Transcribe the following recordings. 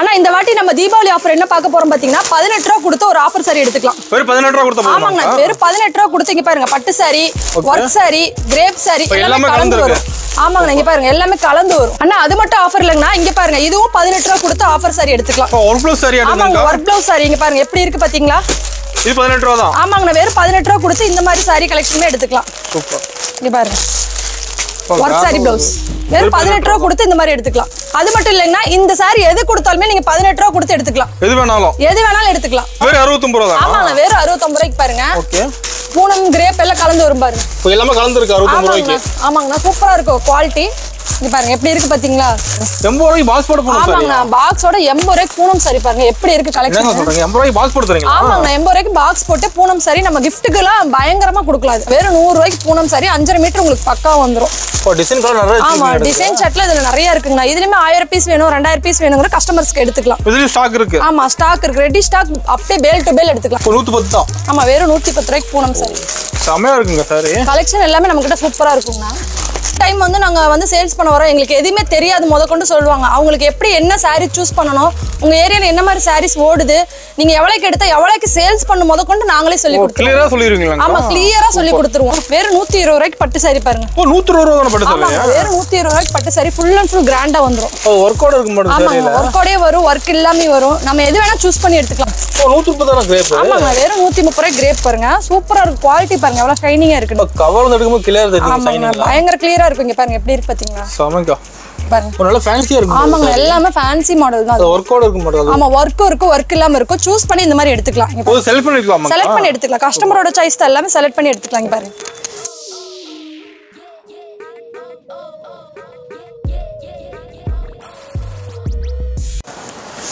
ஆனா இந்த வாட்டி நம்ம தீபாவளி ஆஃபர் என்ன பார்க்க போறோம் பாத்தீங்கன்னா பதினெட்டு ரூபா கொடுத்து ஒரு ஆஃபர் சாரி எடுத்துக்கலாம். வெறும் பதினெட்டு ரூபா கொடுத்த ஆமாங்க வெறும் பதினெட்டு ரூபா கொடுத்தீங்க பாருங்க பட்டு சாரி ஒர்க் சாரி கிரேப் சாரி எல்லாமே கலந்து வரும். ஆமாங்க இங்க பாருங்க எல்லாமே கலந்து வரும். அண்ணா அது மட்டும் ஆஃபர் இல்லைங்கண்ணா இங்க பாருங்க இதுவும் பதினெட்டு ரூபா கொடுத்து ஆஃபர் சாரி எடுத்துக்கலாம். இப்போ ஒரு ப்ளஸ் சரி ஆமாங்க ஒர்க் பிளவுஸ் சாரி இங்க பாருங்க எப்படி இருக்கு பாத்தீங்களா? இது பதினெட்டு ரூபா தான். ஆமாங்கண்ணா வெறும் பதினெட்டு ரூபா கொடுத்து இந்த மாதிரி சாரி கலெக்ஷனுமே எடுத்துக்கலாம். சூப்பர் இங்க பாருங்க. ஒர்க் சாரி பிளவுஸ் வெறும் பதினெட்டு ரூபா. கொடுத்து இந்த மாதிரி எடுத்துக்கலாம். அது மட்டும் இல்லைங்கன்னா இந்த சாரி எது கொடுத்தாலுமே நீங்க பதினெட்டு ரூபா கொடுத்து எடுத்துக்கலாம். எது வேணாலும். எது வேணாலும் எடுத்துக்கலாம். வெறும் அறுபத்தொம்பது ரூபா ஆமாங்க வெறும் அறுபத்தொம்பது ரூபாய்க்கு பாருங்க. ஓகே. பூனம் கிரேப் எல்லாம் கலந்து வரும் பாருங்க. எல்லாமே கலந்துருக்கு அறுபத்தொம்பது ரூபாய்க்கு. ஆமாங்கண்ணா சூப்பரா இருக்கும் குவாலிட்டி பாருங்க எப்படி இருக்கு பாத்தீங்களா? எண்பது ரூபாய்க்கு பாஸ் போட பாக்ஸோட எண்பது ரூபாய்க்கு பூனம் சாரி பாருங்க எப்படி இருக்கு கலெக்ஷன் சொல்றீங்க? எண்பது ரூபாய்க்கு பாஸ் போட்டு தரீங்களா? ஆமாங்கண்ணா எண்பது ரூபாய்க்கு பாக்ஸ் போட்டு பூனம் சாரி நம்ம கிஃப்ட்டுக்கெல்லாம் பயங்கரமா கொடுக்கலாம். வெறும் நூறு ரூபாய்க்கு பூனம் சாரி அஞ்சரை மீட்டர் உங்களுக்கு பக்கா டிசைன் கலர் நிறைய ஆமா டிசைன் ஷர்ட்ல இதுல நிறைய இருக்குங்கண்ணா இதுலயுமே ஆயிரம் பீஸ் வேணும் ரெண்டாயிரம் பீஸ் வேணுங்கிற கஸ்டமர்ஸ்க்கு எடுத்துக்கலாம். இதுலயும் ஸ்டாக் இருக்கு. ஆமா ஸ்டாக் இருக்கு. ரெடி ஸ்டாக் அப்படியே பேல் டு பேல் எடுத்துக்கலாம். இப்போ நூத்தி பத்து தான். ஆமா வெறும் நூத்தி பத்து ரூபாய்க்கு பூனம் சாரி செமையா இருக்குங்க சார் கலெக்ஷன் எல்லாமே நம்ம கிட்ட சூப்பரா இருக்குங்கண்ணா டைம் வந்து நாங்க வந்து சேல்ஸ் பண்ண வரோம். எங்களுக்கு எதுவுமே தெரியாது முத கொண்டு சொல்லுவாங்க. அவங்களுக்கு எப்படி என்ன saree சூஸ் பண்ணணும் உங்க ஏரியால என்ன மாதிரி sarees ஓடுது நீங்க எவ்வளவுக்கு எடுத்தா எவ்வளவுக்கு சேல்ஸ் பண்ண முத கொண்டு நாங்களே சொல்லி கொடுத்துருவோம். கிளியரா சொல்லிருவீங்களா ஆமா கிளியரா சொல்லி கொடுத்துருவோம். வெறும் நூத்தி இருபது ரூபாய்க்கு பட்டு saree பாருங்க. ஓ நூத்தி இருபது ரூபா பட்டு சார் வெறும் நூத்தி இருபது ரூபாய்க்கு பட்டு saree ஃபுல் அண்ட் ஃபுல் கிராண்டா வந்துரும். ஓ சார் ஆமாங்க ஒர்க்கோடே வரும் ஒர்க் இல்லாமே வரும். நம்ம எது வேணா சூஸ் பண்ணி எடுத்துக்கலாம். ஓ நூத்தி முப்பது தானே கிரேப் ஆமாங்க வெறும் நூத்தி முப்பது ரூபாய் கிரேப் பாருங்க. சூப்பரா இருக்கு குவாலிட்டி பாருங்க எவ்வளவு ஷைனிங்கா இருக்கு கவர் எடுக்கும்போது கிளியர் தெரியும் பயங்கர கிளியரா இருக்கும் இங்க பாருங்க எப்படி இருக்கு பாத்தீங்களா? செமைக்கா. பாருங்க. ஒரு நல்ல ஃபேன்சியா இருக்கும் ஆமாங்க எல்லாமே ஃபேன்சி மாடல் தான் அது. ஒர்க்கோட இருக்கும் ஆமா இருக்கும் ஒர்க் இல்லாம இருக்கும் சூஸ் பண்ணி இந்த மாதிரி எடுத்துக்கலாம். செலக்ட் பண்ணி எடுத்துக்கலாம். கஸ்டமரோட சாய்ஸ் தான் எல்லாமே செலக்ட் பண்ணி எடுத்துக்கலாம் பாருங்க.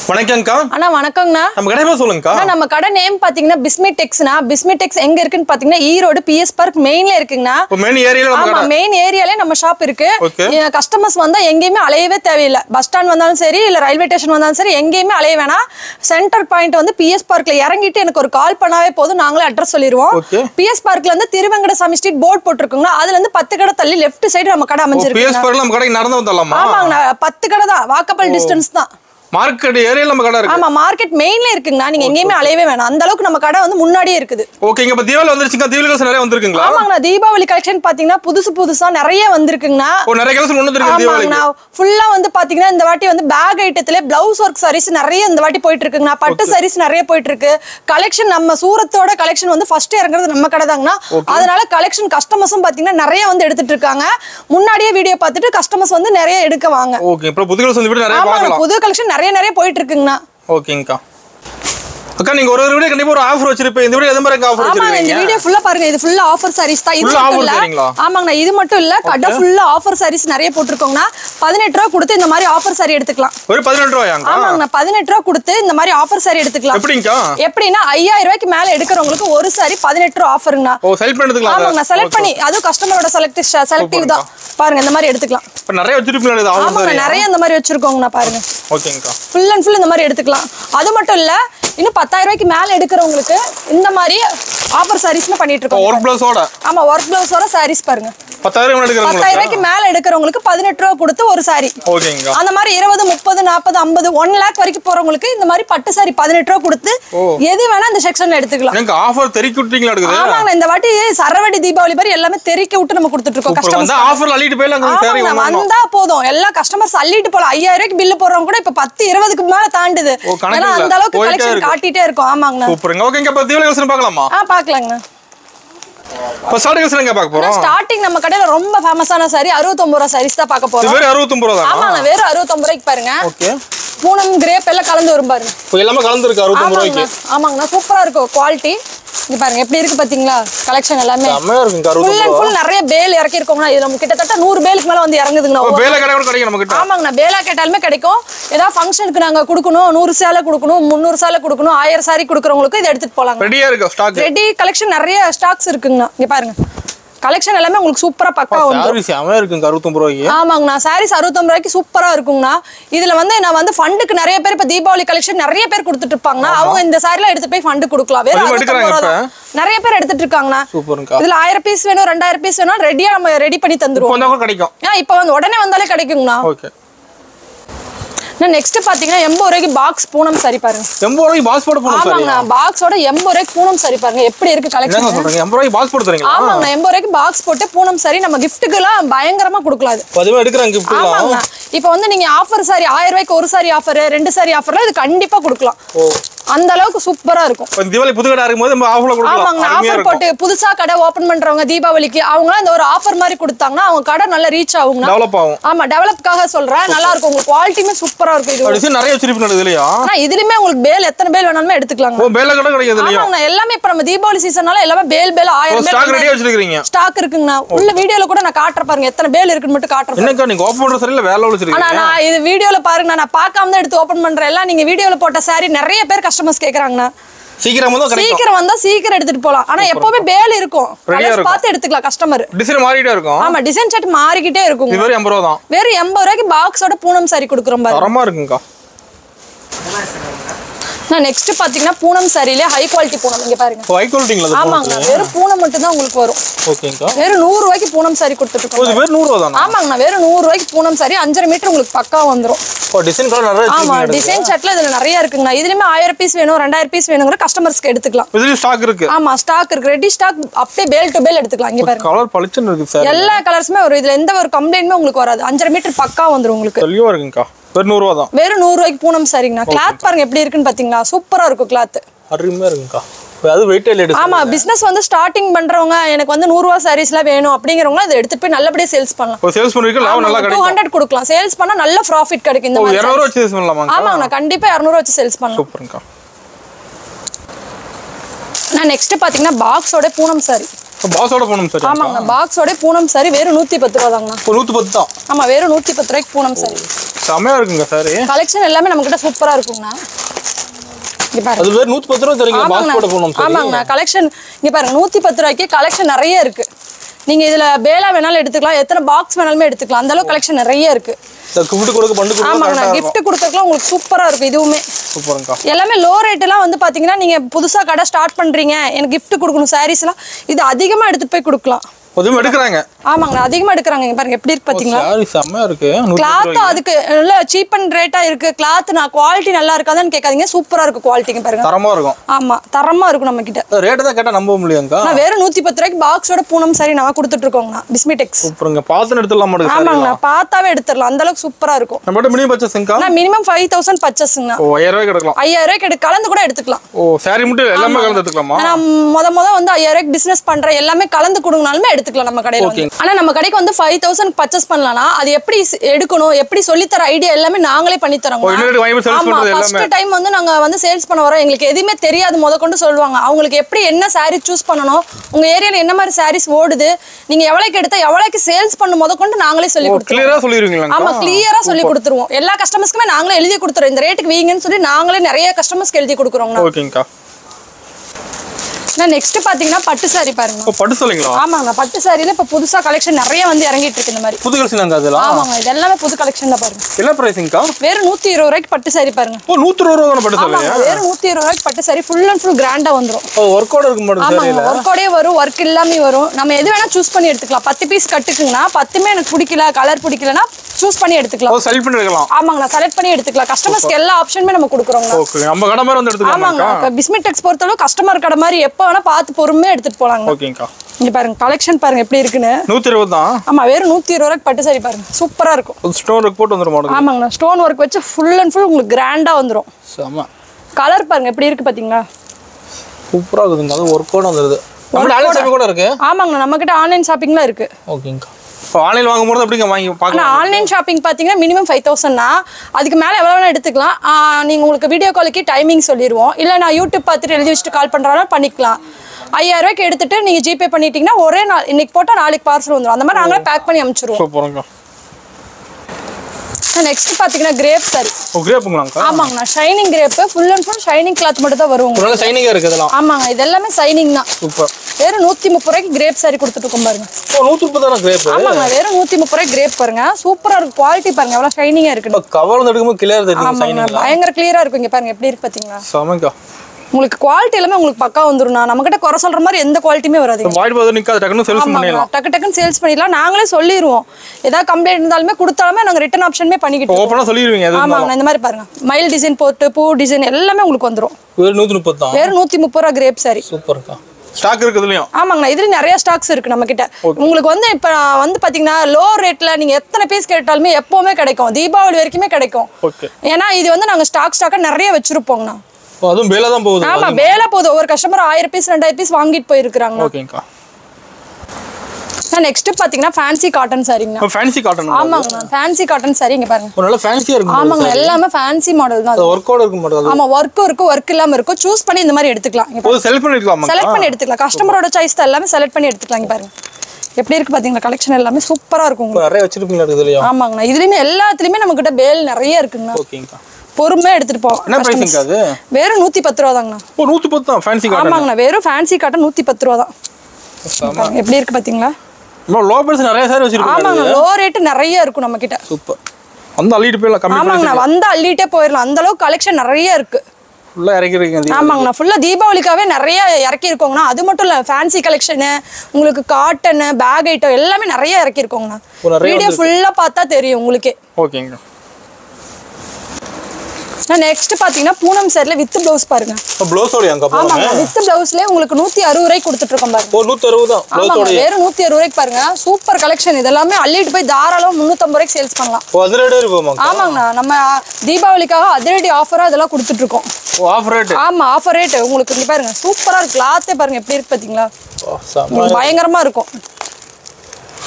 வணக்கம்க்கா. அண்ணா வணக்கங்கண்ணா நம்ம கடை சொல்லுங்கக்கா. அண்ணா, நம்ம கடை நேம் பாத்தீங்கன்னா பிஸ்மி டெக்ஸ்னா பிஸ்மி டெக்ஸ் எங்க இருக்குன்னு பாத்தீங்கன்னா ஈரோடு பிஎஸ் பார்க் மெயின்ல இருக்குங்கண்ணா. இப்போ மெயின் ஏரியால நம்ம ஆமா கடை. மெயின் ஏரியாலே நம்ம ஷாப் இருக்கு. கஸ்டமர்ஸ் வந்தா எங்கேயுமே அலையவே தேவையில்லை. பஸ் ஸ்டாண்ட் வந்தாலும் சரி இல்ல ரயில்வே ஸ்டேஷன் வந்தாலும் சரி எங்கேயுமே அலைய வேணாம். சென்டர் பாயிண்ட் வந்து பிஎஸ் பார்க்ல இறங்கிட்டு எனக்கு ஒரு கால் பண்ணாவே போதும். நாங்களே அட்ரஸ் சொல்லிடுவோம். பிஎஸ் பார்க்ல இருந்து திருவெங்கடசாமி ஸ்ட்ரீட் போர்டு போட்டிருக்குங்க அதுல இருந்து பத்து கடை தள்ளி லெஃப்ட் சைடு நம்ம கடை அமைஞ்சிருக்கு பிஎஸ் பார்ல நம்ம கடைக்கு நடந்து வந்துடலாமா ஆமாங்கண்ணா. பத்து கடை தான். வாக்கபிள் டிஸ்டன்ஸ் தான். மார்க்கெட் ஏரியால நம்ம கடை இருக்கு. ஆமா மார்க்கெட் மெயின்ல இருக்குங்கண்ணா. நீங்க எங்கேயுமே அலையவே வேணாம். அந்த அளவுக்கு நம்ம கடை வந்து முன்னாடியே இருக்குது. ஓகே இங்க இப்ப தீபாவளி வந்துருச்சுங்க. தீபாவளி கலெக்ஷன் நிறைய வந்திருக்குங்களா? ஆமாங்கண்ணா. தீபாவளி கலெக்ஷன் பாத்தீங்கன்னா புதுசு புதுசா நிறைய வந்திருக்குங்கண்ணா. ஓ நிறைய கலெக்ஷன் ஒண்ணு தீபாவளிக்கு. ஆமாங்கண்ணா. ஃபுல்லா வந்து பாத்தீங்கன்னா இந்த வாட்டி வந்து பேக் ஐட்டத்துல பிளவுஸ் ஒர்க் சாரீஸ் நிறைய இந்த வாட்டி போயிட்டு இருக்குங்கண்ணா பட்டு சாரீஸ் நிறைய போயிட்டு இருக்கு கலெக்ஷன் நம்ம சூரத்தோட கலெக்ஷன் வந்து ஃபர்ஸ்ட் இறங்குறது நம்ம கடை தாங்கண்ணா. அதனால கலெக்ஷன் கஸ்டமர்ஸும் பாத்தீங்கன்னா நிறைய வந்து எடுத்துட்டு இருக்காங்க முன்னாடியே வீடியோ பார்த்துட்டு கஸ்டமர்ஸ் வந்து நிறைய எடுக்க வாங்க. ஓகே இப்போ புது கலெக்ஷன் புது கலெக்ஷன் நிறைய நிறைய போயிட்டு இருக்குங்கண்ணா. ஓகேங்கக்கா. அக்கா நீங்க ஒரு ஒரு வீடியோ கண்டிப்பா ஒரு ஆஃபர் வச்சிருப்பீங்க. இந்த வீடியோ மாதிரி ஆஃபர் ஆமாங்க இந்த வச்சிருக்கீங்க? வீடியோ ஃபுல்லா பாருங்க. இது ஃபுல்லா ஆஃபர் சாரீஸ் தான். இது மட்டும் இல்ல? ஆமாங்கண்ணா இது மட்டும் இல்ல. கடை ஃபுல்லா ஆஃபர் சாரீஸ் நிறைய போட்டிருக்கோங்கண்ணா. பதினெட்டு ரூபா கொடுத்து இந்த மாதிரி ஆஃபர் சாரி எடுத்துக்கலாம். ஒரு பதினெட்டு ரூபாயாங்க? ஆமாங்கண்ணா பதினெட்டு ரூபா கொடுத்து இந்த மாதிரி ஆஃபர் சாரி எடுத்துக்கலாம். எப்படிங்கக்கா எப்படின்னா ஐயாயிரம் ரூபாய்க்கு மேல எடுக்கிறவங்களுக்கு ஒரு சாரி பதினெட்டு ரூபா ஆஃபருங்கண்ணா ஓ செலக்ட் பண்ணிக்கலாம் ஆமாங்கண்ணா செலக்ட் பண்ணி அதுவும் கஸ்டமரோட செலக்ட் செலக்டிவ் தான். பாருங்க இந்த மாதிரி எடுத்துக்கலாம். இப்போ நிறைய வச்சிருப்பீங்க இது ஆமாங்க நிறைய இந்த மாதிரி வச்சிருக்கோங்கண்ணா பாருங்க. ஓகேங்கக்கா ஃபுல் அண்ட் ஃபுல் இந்த மாதிரி எடுத்துக்கலாம். அது மட்டும் இல்ல இன்னும் பத்தாயிரம் ரூபாய்க்கு மேல எடுக்கிறவங்களுக்கு இந்த மாதிரி ஆஃபர் சாரீஸ்னு பண்ணிட்டு இருக்கோம். ஒர்க் ஆமா ஒர்க் பிளவுஸோட சாரீஸ் பாருங்க. பத்தாயிரம் ரூபாய்க்கு மேல எடுக்கிறவங்களுக்கு? பதினெட்டு ரூபா கொடுத்து ஒரு சாரி ஓகேங்கக்கா அந்த மாதிரி இருபது முப்பது நாற்பது ஐம்பது ஒன் லேக் வரைக்கும் போறவங்களுக்கு இந்த மாதிரி பட்டு சாரி பதினெட்டு ரூபா கொடுத்து எது வேணா இந்த செக்ஷன்ல எடுத்துக்கலாம். ஆஃபர் ஆமாங்க இந்த வாட்டி சரவடி தீபாவளி மாதிரி எல்லாமே தெறிக்க விட்டு நம்ம கொடுத்துட்டு இருக்கோம் அப்புறம் கஸ்டமர்ஸ் வந்து அள்ளிட்டு போயிடலாம் போதும். எல்லா கஸ்டமர்ஸ் அள்ளிட்டு போலாம். ஐயாயிரம் ரூபாய்க்கு பில்லு போடுறவங்க கூட இப்ப பத்து இருபதுக்கு மேல தாண்டுது. ஏன்னா. அந்த அளவுக்கு கலெக்ஷன் இருக்கு. காட்டிட்டே இருக்கும். ஆமாங்கண்ணா. சூப்பருங்க. ஓகேங்க இப்போ தீபாவளி கலெக்ஷன் பார்க்கலாமா? ஆ பாக்கலாங்கண்ணா இப்போ ஸ்டார்டிங் கலெக்ஷன் எங்க பார்க்க போறோம்? ஸ்டார்டிங் நம்ம கடையில ரொம்ப ஃபேமஸான சாரி அறுபத்தொன்பது ரூபா சாரீஸ் தான் பார்க்க போறோம். ஆமாங்க வெறும் ரூபாய்க்கு பாருங்க. ஓகே பூனம் கிரேப் எல்லாம் கலந்து வரும் பாருங்க. இப்போ எல்லாமே ஆமாங்கண்ணா ரூபாய்க்கு. ஆமாங்கண்ணா சூப்பரா இருக்கும் குவாலிட்டி இங்க பாருங்க எப்படி இருக்கு பாத்தீங்களா? கலெக்ஷன் எல்லாமே. ஃபுல் அண்ட் ஃபுல் நிறைய பேல் இறக்கி இது நம்ம கிட்டத்தட்ட நூறு பேலுக்கு மேல வந்து இறங்குதுங்கண்ணா. ஆமாங்கண்ணா பேலா கேட்டாலுமே கிடைக்கும். ஏதாவது ஃபங்க்ஷனுக்கு நாங்க கொடுக்கணும் நூறு சேலை கொடுக்கணும் முந்நூறு சேலை கொடுக்கணும் ஆயிரம் சாரி கொடுக்குறவங்களுக்கு இதை எடுத்துட்டு போலாங்க ரெடியா இருக்கு ஸ்டாக் ரெடி கலெக்ஷன் நிறைய ஸ்டாக்ஸ் இருக்குங்கண்ணா. இங்க பாருங்க. கலெக்ஷன் எல்லாமே உங்களுக்கு சூப்பரா பக்கா வந்து சாரி இருக்குங்க அறுபத்தொம்பது ரூபாய்க்கு. ஆமாங்கண்ணா. சாரீஸ் அறுபத்தொம்பது ரூபாய்க்கு சூப்பரா இருக்குங்கண்ணா. இதுல வந்து நான் வந்து ஃபண்டுக்கு நிறைய பேர் இப்ப தீபாவளி கலெக்ஷன் நிறைய பேர் கொடுத்துட்டு இருப்பாங்கண்ணா அவங்க இந்த சாரில எடுத்து போய் ஃபண்டு கொடுக்கலாம். 69 தான். நிறைய பேர் எடுத்துட்டு இருக்காங்கண்ணா இதுல ஆயிரம் பீஸ் வேணும் ரெண்டாயிரம் பீஸ் வேணும் ரெடியா நம்ம ரெடி பண்ணி தந்துருவோம். இப்போ வந்து உடனே வந்தாலே கிடைக்குங்கண்ணா. ஓகே. நெக்ஸ்ட் பாத்தீங்கன்னா எண்பது ரூபாய்க்கு பாக்ஸ் பூனம் சரி பாருங்க. எண்பது ரூபாய்க்கு பாஸ் போட்டு போகணும் சார் ஆமாங்கண்ணா பாக்ஸோட எண்பது ரூபாய்க்கு பூனம் சரி பாருங்க. எப்படி இருக்கு கலெக்ஷன் சொல்றீங்க? எண்பது ரூபாய்க்கு பாஸ் போட்டு தரீங்களா? ஆமாங்கண்ணா எண்பது ரூபாய்க்கு பாக்ஸ் போட்டு பூனம் சரி நம்ம கிஃப்ட்டுக்கெல்லாம் பயங்கரமா கொடுக்கலாம் இது பதிவாக எடுக்கிறாங்க ஆமாங்கண்ணா இப்போ வந்து நீங்க ஆஃபர் சாரி ஆயிரம் ரூபாய்க்கு ஒரு சாரி ஆஃபர் ரெண்டு சாரி ஆஃபர்ல இது கண்டிப்பா கொடுக்கலாம். ஓ. அந்த அளவுக்கு சூப்பரா இருக்கும். தீபாவளி புது கடை இருக்கும்போது ஆஃபர் போட்டு புதுசா கடை ஓபன் பண்றவங்க தீபாவளிக்கு அவங்களாம் இந்த ஒரு ஆஃபர் மாதிரி கொடுத்தாங்கன்னா அவங்க கடை நல்லா ரீச் டெவலப் ஆகும். ஆமா டெவலப்காக சொல்றேன். நல்லா இருக்கும். உங்களுக்கு குவாலிட்டியுமே சூப்பரா இருக்கும் இது. நிறைய வச்சிருப்பீங்க இதுலயா? ஆனா இதுலயுமே உங்களுக்கு பேல் எத்தனை பேல் வேணாலுமே எடுத்துக்கலாங்க. ஓ பேல கடை கிடையாது எல்லாமே இப்ப நம்ம தீபாவளி சீசனால எல்லாமே பேல் பேல் ஆயிரம் ஸ்டாக் பேல் ரெடியா வச்சிருக்கீங்க ஸ்டாக் இருக்குங்கண்ணா உள்ள வீடியோல கூட நான் காட்டுறேன் பாருங்க. எத்தனை பேல் இருக்குன்னு மட்டும் காட்டுறேன் என்னக்கா நீங்க ஓப்பன் பண்ற சரியில்ல வேலை ஆனா வச்சிருக்கீங்க? நான் இது வீடியோல பாருங்க நான் பார்க்காம தான் எடுத்து ஓபன் பண்றேன். எல்லாம் நீங்க வீடியோல போட்ட saree நிறைய பேர் கஸ்டமர்ஸ் கேக்குறாங்கண்ணா சீக்கிரமா கிடைக்கும். சீக்கிரம் வந்தா சீக்கிரம் எடுத்துட்டு போலாம். ஆனா எப்பவுமே பேல் இருக்கும். பார்த்து எடுத்துக்கலாம் கஸ்டமர் டிசைன் மாறிட்டே இருக்கும். ஆமா டிசைன் செட் மாறிக்கிட்டே இருக்கும் வெறும் எண்பது ரூபா தான் வெறும் எண்பது ரூபாய்க்கு பாக்ஸோட பூனம் சாரி கொடுக்குறோம் தரமா இருக்குங்கக்கா. நான் நெக்ஸ்ட் பாத்தீங்கன்னா பூனம் சாரியில ஹை குவாலிட்டி பூனம். இங்க பாருங்க. ஹை குவாலிட்டிங்களா ஆமாங்க. வெறும் பூனம் மட்டும் தான் உங்களுக்கு வரும். ஓகேங்கக்கா வெறும் நூறு ரூபாய்க்கு பூனம் சாரி கொடுத்துட்டு இருக்கோம் இது வெறும் நூறு ரூபா தானா? ஆமாங்கண்ணா வெறும் நூறு ரூபாய்க்கு பூனம் சாரி அஞ்சரை மீட்டர் உங்களுக்கு பக்கா வந்துரும். ஓ டிசைன் கூட நிறைய ஆமா வச்சிருக்கீங்க டிசைன் செட்ல இதுல நிறைய இருக்குங்கண்ணா இதுலயுமே ஆயிரம் பீஸ் வேணும் ரெண்டாயிரம் பீஸ் வேணுங்கிற கஸ்டமர்ஸ்க்கு எடுத்துக்கலாம். இதுலயும் ஸ்டாக் இருக்கு. ஆமா ஸ்டாக் இருக்கு. ரெடி ஸ்டாக் அப்படியே பேல் டு பேல் எடுத்துக்கலாம். இங்க பாருங்க. கலர் பளிச்சுன்னு இருக்கு சார் எல்லா கலர்ஸுமே வரும். இதுல எந்த ஒரு கம்ப்ளைண்ட்மே உங்களுக்கு வராது. அஞ்சரை மீட்டர் பக்கா வந்துரும் உங்களுக்கு. தெளிவா இருக்குங்கக்கா வெறும் நூறு ரூபா தான். வெறும் நூறு ரூபாய்க்கு பூனம் சாரிங்கண்ணா. கிளாத் பாருங்க எப்படி இருக்குன்னு பாத்தீங்களா? சூப்பரா இருக்கும் கிளாத் அருமையா இருக்குங்கக்கா. அது வெயிட் லேட் ஆமா பிசினஸ் வந்து ஸ்டார்டிங் பண்றவங்க எனக்கு வந்து நூறு ரூபா சாரீஸ்லாம் வேணும் அப்படிங்கிறவங்க அதை எடுத்துட்டு போய் நல்லபடியா சேல்ஸ் பண்ணலாம். சேல்ஸ் பண்ணிருக்கு லாபம் நல்லா டூ கிடைக்கும். ஹண்ட்ரட் கொடுக்கலாம். சேல்ஸ் பண்ணா நல்ல ப்ராஃபிட் கிடைக்கும் இந்த மாதிரி இரநூறுவா வச்சு சேல்ஸ் கண்டிப்பா இரநூறுவா வச்சு சேல்ஸ் பண்ணலாம். சூப்பருங்கக்கா. நான் நெக்ஸ்ட் பாத்தீங்கன்னா பாக்ஸோட பூனம் சாரி இப்போ பாஸோட போகணும் சார் ஆமாங்கண்ணா பாக்ஸோட பூனம் சாரி வெறும் நூத்தி பத்து ரூபா தாங்கண்ணா நூற்றி பத்து தான். ஆமா வெறும் நூத்தி பத்து ரூபாய்க்கு பூனம் சாரி. செமையா இருக்குங்க சார் கலெக்ஷன் எல்லாமே நம்ம கிட்ட சூப்பரா இருக்குங்கண்ணா இங்க பாருங்க. அது வேறு நூற்றி பத்து ரூபா தரீங்க போட போகணும் சார். ஆமாங்கண்ணா கலெக்ஷன் இங்க பாருங்க நூத்தி பத்து ரூபாய்க்கு கலெக்ஷன் நிறைய இருக்கு. நீங்க இதுல பேலா வேணாலும் எடுத்துக்கலாம் எத்தனை பாக்ஸ் வேணாலுமே எடுத்துக்கலாம். அந்த அளவுக்கு கலெக்ஷன் நிறைய இருக்கு. கிஃப்ட் கொடுக்க பண்டு கொடுக்க ஆமாங்கண்ணா. கரெக்டாக இருக்கும் gift கொடுத்துருக்கலாம் உங்களுக்கு சூப்பரா இருக்கும் இதுவுமே. எல்லாமே லோ ரேட்டெல்லாம் வந்து பாத்தீங்கன்னா நீங்க புதுசா கடை ஸ்டார்ட் பண்றீங்க. எனக்கு gift கொடுக்கணும் எல்லாம். இது அதிகமா எடுத்துட்டு போய் கொடுக்கலாம். அதுவும் எடுக்கிறாங்க. ஆமாங்கண்ணா அதிகமா எடுக்கிறாங்க. இங்க பாருங்க எப்படி இருக்கு பாத்தீங்களா? சாரி செம்மையா இருக்கு. கிளாத் அதுக்கு நல்ல சீப் அண்ட் ரேட்டா இருக்கு. கிளாத் நான் குவாலிட்டி நல்லா இருக்காதான்னு கேட்காதீங்க. சூப்பரா இருக்கு குவாலிட்டிங்க பாருங்க. தரமா இருக்கும். ஆமா தரமா இருக்கும் நம்ம கிட்ட ரேட்டு தான் கேட்டால் நம்ப முடியாங்கக்கா நான் வெறும் நூத்தி பத்து ரூபாய்க்கு பாக்ஸோட பூனம் சாரி நான் கொடுத்துட்டு இருக்கோங்கண்ணா பிஸ்மிடெக்ஸ் சூப்பருங்க. பார்த்துன்னு எடுத்துடலாம் மாட்டேங்க சார் ஆமாங்கண்ணா பார்த்தாவே எடுத்துடலாம். அந்த அளவுக்கு சூப்பரா இருக்கும். நம்மகிட்ட மினிமம் பர்ச்சேஸுங்கக்கா நான் மினிமம் ஃபைவ் தௌசண்ட் பர்ச்சேஸுங்கண்ணா ஓ ஐயாயிரம் ரூபாய்க்கு எடுக்கலாம். ஐயாயிரம் ரூபாய்க்கு எடு கலந்து கூட எடுத்துக்கலாம். ஓ சாரி மட்டும் எல்லாமே கலந்து எடுத்துக்கலாமா? நான் முத முத வந்து ஐயாயிரம் ரூபாய்க்கு பிசினஸ் பண்றேன். எல்லாமே கலந்து கொடுங்கனாலுமே எடுத்துக்கலாம் நம்ம கடையில ஆனா நம்ம கடைக்கு வந்து ஃபைவ் தௌசண்ட் பர்ச்சேஸ் பண்ணலாம்னா அது எப்படி எடுக்கணும் எப்படி சொல்லித்தர ஐடியா எல்லாமே நாங்களே பண்ணி தரோம் ஆமா ஃபர்ஸ்ட் டைம் வந்து நாங்க வந்து சேல்ஸ் பண்ண வரோம். எங்களுக்கு எதுவுமே தெரியாது முத கொண்டு சொல்லுவாங்க. அவங்களுக்கு எப்படி என்ன saree சூஸ் பண்ணணும் உங்க ஏரியால என்ன மாதிரி sarees ஓடுது நீங்க எவ்வளவுக்கு எடுத்தா எவ்வளவுக்கு சேல்ஸ் பண்ணும் முத கொண்டு நாங்களே சொல்லி கொடுத்துருவோம். ஆமா கிளியரா சொல்லி கொடுத்துருவோம். எல்லா கஸ்டமர்ஸ்க்குமே நாங்களே எழுதி கொடுத்துருவோம் இந்த ரேட்டுக்கு வீங்கன்னு சொல்லி நாங்களே நிறைய கஸ்டமர்ஸ்க்கு எழுதி கொடுக்குறோங்கண்ணா ஓகேங்கக்கா நான் நெக்ஸ்ட் பாத்தீங்கன்னா பட்டு saree பாருங்க. பட்டு சொல்லிங்களா? ஆமாங்க பட்டு சாரியில இப்ப புதுசா கலெக்ஷன் நிறைய வந்து இறங்கிட்டு இருக்கு இந்த மாதிரி. புது கலெக்ஷன் அதெல்லாம் ஆமாங்க இது எல்லாமே புது கலெக்ஷன் தான் பாருங்க. என்ன ப்ரைஸிங்கக்கா வெறும் நூத்தி இருபது ரூபாய்க்கு பட்டு சாரி பாருங்க. ஓ நூற்றி இருபது ரூபா தானே பட்டு சொல்லுங்க வெறும் நூத்தி இருபது ரூபாய்க்கு பட்டு சாரி ஃபுல் அண்ட் ஃபுல் கிராண்டா வந்துரும். ஓ ஒர்க்கோட இருக்க மாட்டேங்குது ஆமாங்க சாரியில் ஒர்க்கோடே வரும் ஒர்க் இல்லாமே வரும். நம்ம எது வேணா சூஸ் பண்ணி எடுத்துக்கலாம். பத்து பீஸ் கட்டுக்குங்கன்னா பத்துமே எனக்கு பிடிக்கல கலர் பிடிக்கலன்னா சூஸ் பண்ணி ஓ எடுத்துக்கலாம். செலக்ட் பண்ணி எடுக்கலாம் ஆமாங்க நான் செலக்ட் பண்ணி எடுத்துக்கலாம். கஸ்டமர்ஸ்க்கு எல்லா ஆப்ஷனுமே நம்ம கொடுக்குறோங்க ஓகே நம்ம கடை மாதிரி வந்து ஆமாங்க எடுத்துக்கலாமாக்கா இப்போ பிஸ்மிடெக்ஸ் பொறுத்தளவு கஸ்டமர் கடை மாதிரி எப்போ வேணா பார்த்து பொறுமையா எடுத்துட்டு போலாங்க ஓகேங்கக்கா இங்க பாருங்க கலெக்ஷன் பாருங்க எப்படி இருக்குன்னு. நூற்றி இருபது தான். ஆமா வெறும் நூத்தி இருபது ரூபாய்க்கு பட்டு சாரி பாருங்க. சூப்பரா இருக்கும். ஸ்டோன் ஒர்க் போட்டு வந்துடும் ஆமாங்கண்ணா ஸ்டோன் ஒர்க் வச்சு ஃபுல் அண்ட் ஃபுல் உங்களுக்கு கிராண்டா வந்துரும். செம. கலர் பாருங்க எப்படி இருக்கு பாத்தீங்களா? சூப்பராக இருக்குதுங்க அது ஒர்க்கோட கூட இருக்கு. ஆமாங்கண்ணா நம்ம கிட்ட ஆன்லைன் ஷாப்பிங்லாம் இருக்கு ஓகேங்கக்கா ஆன்லைன் வாங்கும்போது எப்படிங்க வாங்கி ஆனா பார்க்கலாம் ஆன்லைன் ஷாப்பிங் பாத்தீங்கன்னா மினிமம் ஃபைவ் தௌசண்ட்னா அதுக்கு மேல எவ்வளவு வேணா எடுத்துக்கலாம். ஆ, நீங்க உங்களுக்கு வீடியோ காலுக்கு டைமிங் சொல்லிடுவோம் இல்ல நான் யூடியூப் பார்த்துட்டு எழுதி வச்சுட்டு கால் பண்றாலும் பண்ணிக்கலாம். ஐயாயிரம் ரூபாய்க்கு எடுத்துட்டு நீங்க ஜிபே பண்ணிட்டீங்கன்னா ஒரே நாள் இன்னைக்கு போட்டா நாளைக்கு பார்சல் வந்துடும் அந்த மாதிரி நாங்களே பேக் பண்ணி அனுப்பிச்சிருவோம் நெக்ஸ்ட் பாத்தீங்கன்னா கிரேப் சாரி ஓ கிரேப்புங்களாங்கக்கா ஆமாங்கண்ணா shining crepe full and full shining cloth மட்டும் தான் வரும் நல்ல ஷைனிங்காக இருக்குது இதெல்லாம் ஆமாங்க இது எல்லாமே ஷைனிங் தான். சூப்பர். வெறும் நூத்தி முப்பது ரூபாய்க்கு கிரேப் சாரி கொடுத்துட்டு இருக்கோம் பாருங்க. ஓ நூற்றி முப்பது தானே கிரேப்பு ஆமாங்க வெறும் நூத்தி முப்பது ரூபாய்க்கு கிரேப் பாருங்க. சூப்பரா இருக்கு குவாலிட்டி பாருங்க எவ்வளவு ஷைனிங்கா இருக்கு இப்போ கவர் வந்து எடுக்கும்போது கிளியர் ஷைனிங்லாம் பயங்கர கிளியரா இருக்கும் இங்க பாருங்க எப்படி இருக்கு பாத்தீங்களா? செமக்கா. உங்களுக்கு குவாலிட்டி எல்லாமே உங்களுக்கு பக்கா வந்துரும்ண்ணா. நம்ம கிட்ட குறை சொல்ற மாதிரி எந்த குவாலிட்டியுமே ஆமாங்க பண்ணிடலாம். டக்கு டக்குன்னு சேல்ஸ் பண்ணிடலாம். நாங்களே சொல்லிடுவோம் ஏதாவது கம்ப்ளைண்ட் இருந்தாலுமே கொடுத்தாலுமே நாங்க ரிட்டர்ன் ஆப்ஷனுமே பண்ணிக்கிட்டு ஓப்பனாக சொல்லிடுவீங்க அது ஆமாங்கண்ணா இந்த மாதிரி பாருங்க. மயில் டிசைன் போட்டு பூ டிசைன் எல்லாமே உங்களுக்கு வந்துரும். வெறும் நூற்றி முப்பது வெறும் நூத்தி முப்பது ரூபா கிரேப் சாரி சூப்பர்க்கா ஸ்டாக் இருக்குதுலையும் ஆமாங்கண்ணா. இதுல நிறைய ஸ்டாக்ஸ் இருக்கு நம்ம கிட்ட உங்களுக்கு வந்து இப்ப வந்து பாத்தீங்கன்னா லோ ரேட்ல நீங்க எத்தனை பீஸ் கேட்டாலுமே எப்பவுமே கிடைக்கும். தீபாவளி வரைக்குமே கிடைக்கும். ஏன்னா இது வந்து நாங்க ஸ்டாக் ஸ்டாக்கா நிறைய வச்சிருப்போங்கண்ணா. அதுவும் வேலை தான் போகுது. ஆமா வேலை போகுது. ஒவ்வொரு கஸ்டமர் ஆயிரம் பீஸ் ரெண்டாயிரம் பீஸ் வாங்கிட்டு போயிருக்காங்க ஓகேங்கக்கா நெக்ஸ்ட் பாத்தீங்கன்னா ஃபேன்சி காட்டன் சாரிங்கண்ணா ஃபேன்சி காட்டன் ஆமாங்கண்ணா ஃபேன்சி காட்டன் சாரி இங்க பாருங்க. நல்ல இருக்கும் ஆமாங்க எல்லாமே ஃபேன்சி மாடல் தான் அது. ஒர்க்கோட இருக்க மாட்டேங்குது ஆமா ஒர்க்கும் இருக்கும் ஒர்க் இல்லாம இருக்கும் சூஸ் பண்ணி இந்த மாதிரி எடுத்துக்கலாம். இங்க போது செல் பண்ணிருக்கலாமா? செலக்ட் பண்ணி எடுத்துக்கலாம். கஸ்டமரோட சாய்ஸ் தான் எல்லாமே செலக்ட் பண்ணி எடுத்துக்கலாம் இங்க பாருங்க. எப்படி இருக்கு பாத்தீங்களா? கலெக்ஷன் எல்லாமே சூப்பரா இருக்கும் நிறைய வச்சிருப்பீங்களா இதுலையும் ஆமாங்கண்ணா இதுலயுமே எல்லாத்துலயுமே நம்ம கிட்ட பேல் நிறைய இருக்குங்கண்ணா ஓகேங்கக்கா பொறுமையா எடுத்துட்டு போவோம் வெறும் நூத்தி பத்து ரூபா தாங்கண்ணா ஓ நூற்றி பத்து தான் ஃபேன்சி ஆமாங்கண்ணா வெறும் ஃபேன்சி காட்டன் நூத்தி பத்து ரூபா தான். எப்படி இருக்கு பாத்தீங்களா? இன்னும் லோ ப்ரைஸ் நிறைய சாரி ஆமாங்க லோ ரேட் நிறைய இருக்கும் நம்ம கிட்ட சூப்பர் வந்து அள்ளிட்டு போயிடலாம் கம்மி ஆமாங்கண்ணா வந்து அள்ளிட்டே போயிடலாம். அந்த அளவுக்கு கலெக்ஷன் நிறைய இருக்கு. இறக்கிருக்கீங்க அது. ஆமாங்கண்ணா ஃபுல்லா தீபாவளிக்காவே நிறைய இறக்கி இருக்கோங்கண்ணா அது மட்டும் இல்ல ஃபேன்சி கலெக்ஷனு உங்களுக்கு காட்டனு பேக் ஐட்டம் எல்லாமே நிறைய இறக்கி இருக்கோங்கண்ணா வீடியோ ஃபுல்லா பார்த்தா தெரியும் உங்களுக்கே. நெக்ஸ்ட் பாத்தீங்கன்னா பூனம் சேரில் வித் பிளவுஸ் பாருங்க. ப்ளவுஸோட அங்கே ஆமாங்க வித் பிளவுஸ்லேயே உங்களுக்கு நூத்தி அறுபது ரூபாய்க்கு கொடுத்துட்டு இருக்கோம் பாருங்க. ஓ நூற்றி அறுபது தான் ஆமாங்க ப்ளவுஸோட நூத்தி அறுபது ரூபாய்க்கு பாருங்க. சூப்பர் கலெக்ஷன் இதெல்லாமே அள்ளிட்டு போய் தாராளம் முந்நூற்றம்பது ரூபாய்க்கு சேல்ஸ் பண்ணலாம். ஓ ஆமாங்கண்ணா நம்ம தீபாவளிக்காக அதிரடி ஆஃபரா இதெல்லாம் கொடுத்துட்டு இருக்கோம். ஓ ஆஃப் ரேட்டு ஆமா ஆஃபர் ரேட் உங்களுக்கு இங்க பாருங்க சூப்பரா இருக்கு. கிளாத்தே பாருங்க எப்படி இருக்கு பாத்தீங்களா? பயங்கரமா இருக்கும்.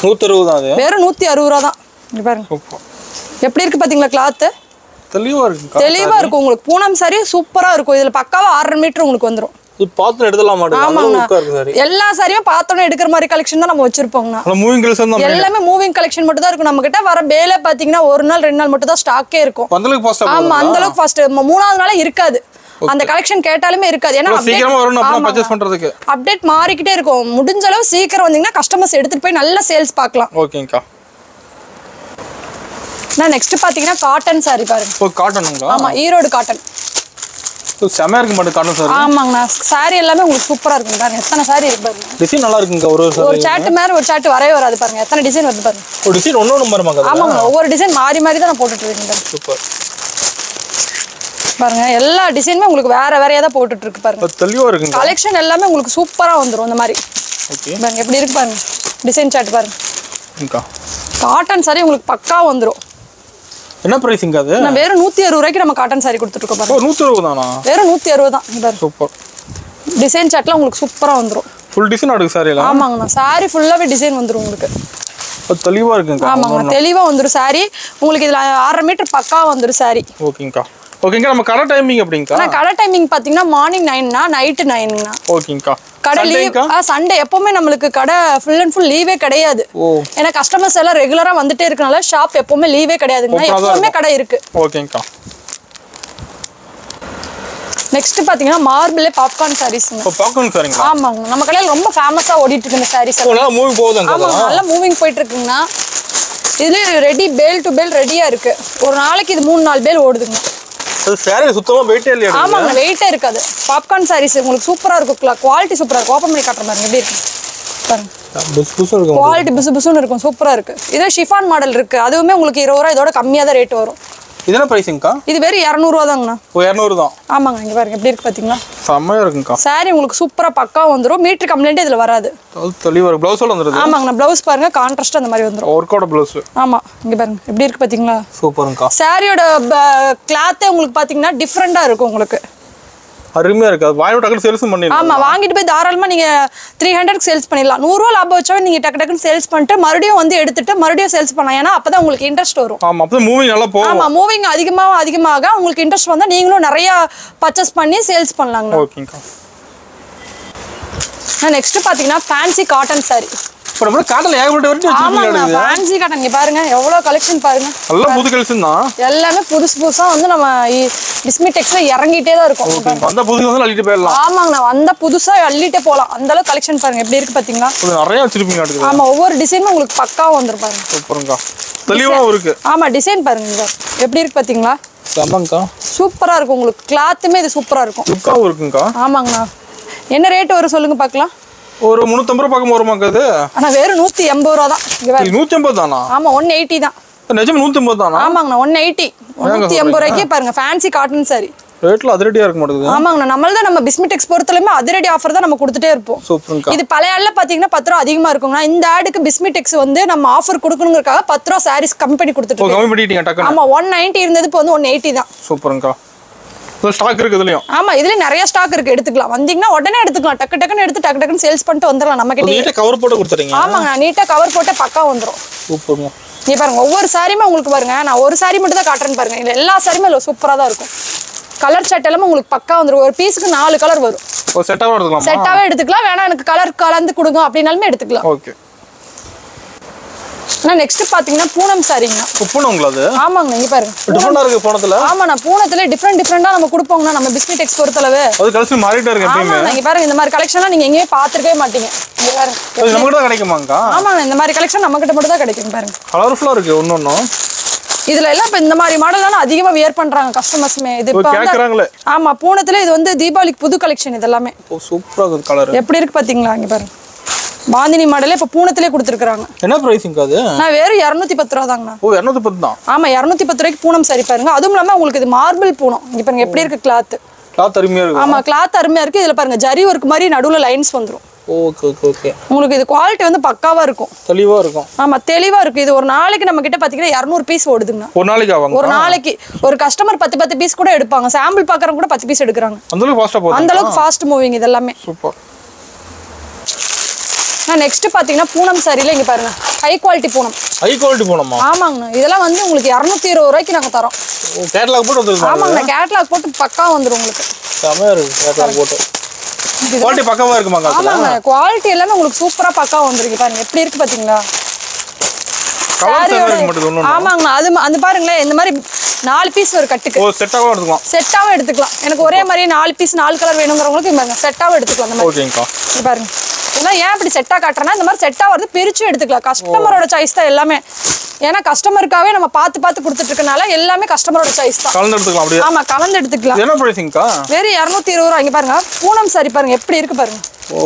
நூற்றறுபது தான் அது? வெறும் அறுபது ரூபா தான். இங்க பாருங்க. எப்படி இருக்கு பாத்தீங்களா கிளாத்து தெளிவாக இருக்குக்கா தெளிவா இருக்கும். உங்களுக்கு பூனம் சாரி சூப்பரா இருக்கும். இதுல பக்காவா ஆறரை மீட்டர் உங்களுக்கு எடுத்துலாம் இருக்கு சாரி எல்லா சாரியும் பார்த்தோன்னே எடுக்கிற மாதிரி கலெக்ஷன் தான் நம்ம தான் எல்லாமே மூவிங் கலெக்ஷன் மட்டும் தான் இருக்கும். நம்ம கிட்ட வர பேல பாத்தீங்கன்னா ஒரு நாள் ரெண்டு நாள் மட்டும் தான் ஸ்டாக்கே இருக்கும். ஆமா அந்த அளவுக்கு ஃபர்ஸ்ட் மூணாவது நாளே இருக்காது. அந்த கலெக்ஷன் கேட்டாலுமே இருக்காது. ஏன்னா சீக்கிரமா. பர்ச்சேஸ் பண்றதுக்கு. அப்டேட் மாறிக்கிட்டே இருக்கும். முடிஞ்ச அளவு சீக்கிரம் வந்தீங்கன்னா கஸ்டமர்ஸ் எடுத்துட்டு போய் நல்ல சேல்ஸ் பார்க்கலாம். ஓகேங்கக்கா நான் நெக்ஸ்ட் பாத்தீங்கன்னா காட்டன் saree பாருங்க. ஓ காட்டனுங்களா ஆமா ஈரோடு காட்டன் இருக்கு காட்டன் சார் ஆமாங்கண்ணா. saree எல்லாமே உங்களுக்கு சூப்பரா இருக்கும் பாருங்க. எத்தனை saree இருக்கு பாருங்க. டிசைன் நல்லா இருக்குங்க ஒரு ஒரு சாரி சாட்டு மேல ஒரு சாட்டு வரவே வராது பாருங்க. எத்தனை டிசைன் வருது பாருங்க. ஒரு டிசைன் ஒன்று ஒன்று மாறுமாங்க அது ஆமாங்க ஒவ்வொரு டிசைன் மாறி மாறி தான் நான் போட்டுட்டு இருக்கேன். சூப்பர் பாருங்க எல்லா டிசைனுமே உங்களுக்கு வேற வேறையா தான் போட்டுட்டு இருக்கு பாருங்க. தெளிவா கலெக்ஷன் எல்லாமே உங்களுக்கு சூப்பரா வந்துரும் இந்த மாதிரி. ஓகே பாருங்க எப்படி இருக்கு பாருங்க. டிசைன் சார்ட் பாருங்க. காட்டன் saree உங்களுக்கு பக்கா வந்துரும். என்ன ப்ரைஸிங்க அது? நான் வெறும் நூத்தி அறுபது ரூபாய்க்கு நம்ம காட்டன் saree கொடுத்துட்டு இருக்கோம் நூற்றி அறுபது தானா? வெறும் நூத்தி அறுபது தான் சூப்பர். டிசைன் சார்ட்லாம் உங்களுக்கு சூப்பரா வந்துரும். ஃபுல் டிசைன் அடுக்கு சாரிலாம் ஆமாங்கண்ணா saree ஃபுல்லாவே டிசைன் வந்துரும் உங்களுக்கு. அது தெளிவா இருக்குங்க ஆமாங்கண்ணா தெளிவா வந்துரும் saree. உங்களுக்கு இதுல ஆறரை மீட்டர் பக்கா வந்துரும் saree. ஓகேங்கக்கா. ஓகேங்க நம்ம கடை டைமிங் அப்படிங்கக்கா கடை டைமிங் பாத்தீங்கன்னா மார்னிங் நைன்னா நைட்டு நைனுங்கண்ணா ஓகேங்கக்கா. கடை லீவ் சண்டே. எப்பவுமே நம்மளுக்கு கடை ஃபுல் அண்ட் ஃபுல் லீவே கிடையாது. ஏன்னா கஸ்டமர்ஸ் எல்லாம் ரெகுலரா வந்துட்டே இருக்கனால ஷாப் எப்பவுமே லீவே கிடையாதுங்க. எப்பவுமே கடை இருக்கு. ஓகேங்கக்கா நெக்ஸ்ட் பாத்தீங்கன்னா மார்பிளே பாப்கார்ன் சாரீஸ்ங்க இப்போ பார்க்கணும் சாரிங்களா ஆமாங்க. நம்ம கடையில ரொம்ப ஃபேமஸா ஓடிட்டு இருக்கு இந்த சாரீஸ் ஓ நல்லா மூவி போகுதுங்க ஆமாங்க. நல்லா மூவிங் போயிட்டு இருக்குங்கண்ணா இதுல ரெடி பேல் டு பேல் ரெடியா இருக்கு. ஒரு நாளைக்கு இது மூணு நாலு பேல் ஓடுதுங்க. சாரி சுத்தமா வெயிட்டே இல்லையா ஆமாங்க வெயிட்டே இருக்காது. பாப்கார்ன் சாரீஸ் உங்களுக்கு சூப்பரா இருக்கும். குவாலிட்டி சூப்பரா இருக்கும். ஓப்பன் பண்ணி காட்டுற பாருங்க எப்படி இருக்கு. பாருங்க. குவாலிட்டி புசு புசுன்னு இருக்கும். சூப்பரா இருக்கு. இதே ஷிஃபான் மாடல் இருக்கு. அதுவுமே உங்களுக்கு இருபது ரூபா இதோட கம்மியா தான் ரேட் வரும். இது என்ன ப்ரைஸிங்கக்கா இது வெறும் இரநூறுவா தாங்கண்ணா. ஓ இரநூறு தான் ஆமாங்க இங்க பாருங்க எப்படி இருக்கு பாத்தீங்களா? செம்மையா இருக்குங்கக்கா சாரி உங்களுக்கு சூப்பரா பக்கா வந்துரும். மீட்டர் கம்ப்ளைண்ட் இதுல வராது. அது தெளிவா இருக்கு. ப்ளவுஸோட வந்துருது? ஆமாங்கண்ணா ப்ளவுஸ் பாருங்க கான்ட்ராஸ்ட் அந்த மாதிரி வந்துரும். ஒர்க்கோட ப்ளவுஸ் ஆமா இங்க பாருங்க எப்படி இருக்கு பாத்தீங்களா? சூப்பருங்கக்கா சாரியோட கிளாத்தே உங்களுக்கு பாத்தீங்கன்னா டிஃப்ரெண்டா இருக்கும் உங்களுக்கு. அருமையா இருக்கு. அது வாயோட டக்குனு சேல்ஸும் பண்ணிடலாம். ஆமா வாங்கிட்டு போய் தாராளமா நீங்க த்ரீ ஹண்ட்ரட் சேல்ஸ் பண்ணிடலாம். நூறுரூவா லாபம் வச்சாலும் நீங்க டக்கு டக்குன்னு சேல்ஸ் பண்ணிட்டு மறுபடியும் வந்து எடுத்துட்டு மறுபடியும் சேல்ஸ் பண்ணலாம். ஏன்னா அப்பதான் உங்களுக்கு இன்ட்ரெஸ்ட் வரும். ஆமா அப்போ மூவிங் நல்லா போகும். ஆமா மூவிங் அதிகமாக அதிகமாக உங்களுக்கு இன்ட்ரெஸ்ட் வந்தா நீங்களும் நிறைய பர்ச்சேஸ் பண்ணி சேல்ஸ் பண்ணலாங்கண்ணா ஓகேங்கக்கா நெக்ஸ்ட் பாத்தீங்கன்னா ஃபேன்சி காட்டன் saree. இப்போ நம்ம காட்டில் ஏகப்பட்ட வெரைட்டி ஆமாங்கண்ணா வச்சிருக்கீங்க ஃபேன்சி காட்டன் இங்க பாருங்க எவ்வளவு கலெக்ஷன் பாருங்க. நல்லா புது கலெக்ஷன் தான். எல்லாமே புதுசு புதுசா வந்து நம்ம டிஸ்மி டெக்ஸ்ல இறங்கிட்டே தான் இருக்கும். அந்த புதுசு வந்து அள்ளிட்டு போயிடலாம். ஆமாங்கண்ணா வந்த புதுசா அள்ளிட்டே போலாம் அந்த அளவுக்கு கலெக்ஷன் பாருங்க எப்படி இருக்கு பாத்தீங்களா? நிறைய வச்சிருப்பீங்க அடுக்குது ஆமா ஒவ்வொரு டிசைனும் உங்களுக்கு பக்காவா வந்துரும் பாருங்க. சூப்பருங்கக்கா தெளிவாகவும் இருக்கு. ஆமா டிசைன் பாருங்க. எப்படி இருக்கு பாத்தீங்களா? செம்மங்கா. சூப்பரா இருக்கும். உங்களுக்கு கிளாத்துமே இது சூப்பரா இருக்கும். லுக்காவும் ஆமாங்கண்ணா. என்ன ரேட் வரும் சொல்லுங்க பார்க்கலாம் ஒரு முந்நூற்றம்பது ரூபா பக்கம் வருமாக்கா அது? ஆனா வெறும் நூத்தி எண்பது ரூபா தான். நூற்றி ஐம்பது தானா? ஆமா ஒன் எயிட்டி தான். நிஜமா நூற்றி ஐம்பது தானா? ஆமாங்கண்ணா ஒன் எயிட்டி நூத்தி எண்பது ரூபாய்க்கே பாருங்க ஃபேன்சி காட்டன் சாரி ரேட்டில் அதிரடியாக இருக்க மாட்டேங்குது. ஆமாங்கண்ணா நம்மள தான் நம்ம பிஸ்மிடெக்ஸ் பொறுத்தலையுமே அதிரடி ஆஃபர் தான் நம்ம கொடுத்துட்டே இருப்போம். சூப்பருங்கக்கா. இது பழைய ஆள்ல பாத்தீங்கன்னா பத்து ரூபா அதிகமா இருக்குங்கண்ணா. இந்த ஆடுக்கு பிஸ்மிடெக்ஸ் வந்து நம்ம ஆஃபர் கொடுக்கணுங்கிறக்காக பத்து ரூபா சாரீஸ் கம்மி பண்ணி கொடுத்துட்டு. கம்மி பண்ணிட்டீங்க ஆமா ஒன் நைன்ட்டி இருந்தது இப்போ வந்து ஒன் எயிட்டி தான். சூப்பருங்கக்கா. ஸ்டாக் இருக்குது இதுலையும் ஆமா இதுல நிறைய ஸ்டாக் இருக்கு. எடுத்துக்கலாம். வந்தீங்கன்னா உடனே எடுத்துக்கலாம். டக்கு டக்குன்னு எடுத்து டக்கு டக்குன்னு சேல்ஸ் பண்ணிட்டு வந்துடலாம் நம்ம கிட்ட கவர் போட்டு கொடுத்துறீங்க ஆமாங்க நீட்டா கவர் போட்டு பக்கா வந்துரும். சூப்பருங்க. நீ பாருங்க ஒவ்வொரு சாரியுமே உங்களுக்கு பாருங்க. நான் ஒரு சாரி மட்டும் தான் காட்டுறேன்னு பாருங்க. இதுல எல்லா சாரியுமே சூப்பரா தான் இருக்கும். கலர் செட் எல்லாமே உங்களுக்கு பக்கா வந்துரும். ஒரு பீஸுக்கு நாலு கலர் வரும். ஓ செட்டாகவும் எடுத்துக்கலாமா? செட்டாவே எடுத்துக்கலாம். வேணா எனக்கு கலர் கலந்து கொடுங்க அப்படின்னாலுமே எடுத்துக்கலாம். ஓகே ஆனா நெக்ஸ்ட் பாத்தீங்கன்னா பூனம் சாரிங்கண்ணா உப்புன்னு உங்களது ஆமாங்க இங்க பாருங்க. டிஃப்ரெண்டாக இருக்குது போனதில் ஆமாண்ணா பூனத்துல? டிஃப்ரெண்ட் டிஃப்ரெண்டா நம்ம கொடுப்போங்கண்ணா நம்ம பிஸ்கட் எக்ஸ் பொறுத்தளவு. அது கலசி மாறிட்டே இருக்கு ஆமாண்ணா இங்க பாருங்க இந்த மாதிரி கலெக்ஷன்லாம் நீங்க எங்கேயும் பார்த்துருக்கவே மாட்டீங்க. இங்க பாருங்க அது நமக்கு தான் கிடைக்குமாங்கக்கா ஆமாண்ணா இந்த மாதிரி கலெக்ஷன் நம்ம கிட்ட மட்டும் தான் கிடைக்கும் பாருங்க. கலர்ஃபுல்லாக இருக்குது ஒன்று ஒன்றும் இதுல எல்லாம் இப்ப இந்த மாதிரி மாடல் தானே அதிகமா வியர் பண்றாங்க கஸ்டமர்ஸுமே இது கேட்குறாங்களே ஆமா பூனத்துல இது வந்து தீபாவளிக்கு புது கலெக்ஷன் இது எல்லாமே. ஓ சூப்பராக இருக்குது கலர் எப்படி இருக்கு பாத்தீங்களா இங்க பாருங்க. பாந்தினி மாடலே இப்ப பூனத்திலே கொடுத்துருக்காங்க என்ன ப்ரைஸிங்க்கா அது? நான் வெறும் இரநூத்தி பத்து ரூபா தாங்கண்ணா. ஓ இரநூத்தி பத்து தான்? ஆமா இரநூத்தி பத்து ரூபாய்க்கு பூனம் சரி பாருங்க. அதுவும் இல்லாம உங்களுக்கு இது மார்பிள் பூனம். இங்க பாருங்க எப்படி இருக்கு கிளாத் கிளாத் அருமையாக இருக்கும் ஆமா கிளாத் அருமையா இருக்கு. இதுல பாருங்க ஜரி ஒர்க் மாதிரி நடுவுல லைன்ஸ் வந்துரும். ஓகே ஓகே ஓகே உங்களுக்கு இது குவாலிட்டி வந்து பக்காவா இருக்கும். தெளிவாக இருக்கும். ஆமா தெளிவா இருக்கு. இது ஒரு நாளைக்கு நம்ம கிட்ட பாத்தீங்கன்னா இரநூறு பீஸ் ஓடுதுங்க ஒரு நாளைக்கு ஆவாங்க. ஒரு நாளைக்கு. ஒரு கஸ்டமர் பத்து பத்து பீஸ் கூட எடுப்பாங்க. சாம்பிள் பாக்குறவங்க கூட பத்து பீஸ் எடுக்கிறாங்க. அந்த அளவுக்கு ஃபாஸ்ட் மூவிங் இது எல்லாமே சூப்பர் நான் நெக்ஸ்ட் பாத்தீங்கன்னா பூனம் சாரியில இங்க பாருங்க. High quality Poonam. High quality போனோமா? ஆமாங்கண்ணா. இதெல்லாம் வந்து உங்களுக்கு இரநூத்தி இருபது ரூபாய்க்கு நாங்க தரோம். கேட்லாக் போட்டு வந்துருக்கோம் ஆமாங்கண்ணா. கேட்லாக் போட்டு பக்கா வந்துரும் உங்களுக்கு. செமையாக இருக்குது கேட்லாக் போட்டு. குவாலிட்டி பக்கமாக இருக்குமாங்க ஆமாங்க குவாலிட்டி எல்லாமே உங்களுக்கு சூப்பரா பக்கா வந்துருக்கு. பாருங்க. எப்படி இருக்கு பாத்தீங்களா இருக்க ஆமாங்கண்ணா. அது அந்த பாருங்களேன். இந்த மாதிரி நாலு பீஸ் ஒரு கட்டுக்கு. ஓ செட்டாகவும் எடுத்துக்கலாம். செட்டாவும் எடுத்துக்கலாம். எனக்கு ஒரே மாதிரி நாலு பீஸ் நாலு கலர் வேணுங்கிறவங்களுக்கு பாருங்க. செட்டாவும் எடுத்துக்கலாம் அந்த மாதிரி. பாருங்க. இதெல்லாம் ஏன் இப்படி செட்டா காட்டுறேன்னா இந்த மாதிரி செட்டா வருது பிரிச்சு எடுத்துக்கலாம். கஸ்டமரோட சாய்ஸ் தான் எல்லாமே. ஏன்னா கஸ்டமருக்காவே நம்ம பார்த்து பார்த்து கொடுத்துட்டு எல்லாமே கஸ்டமரோட சாய்ஸ் தான். கலந்து எடுத்துக்கலாம் அப்படியே. ஆமா கலந்து எடுத்துக்கலாம். என்ன ப்ரைஸிங்க்கா வெறும் இரநூத்தி இருபது ரூபா. இங்க பாருங்க. பூனம் சாரி பாருங்க. எப்படி இருக்கு பாருங்க. ஓ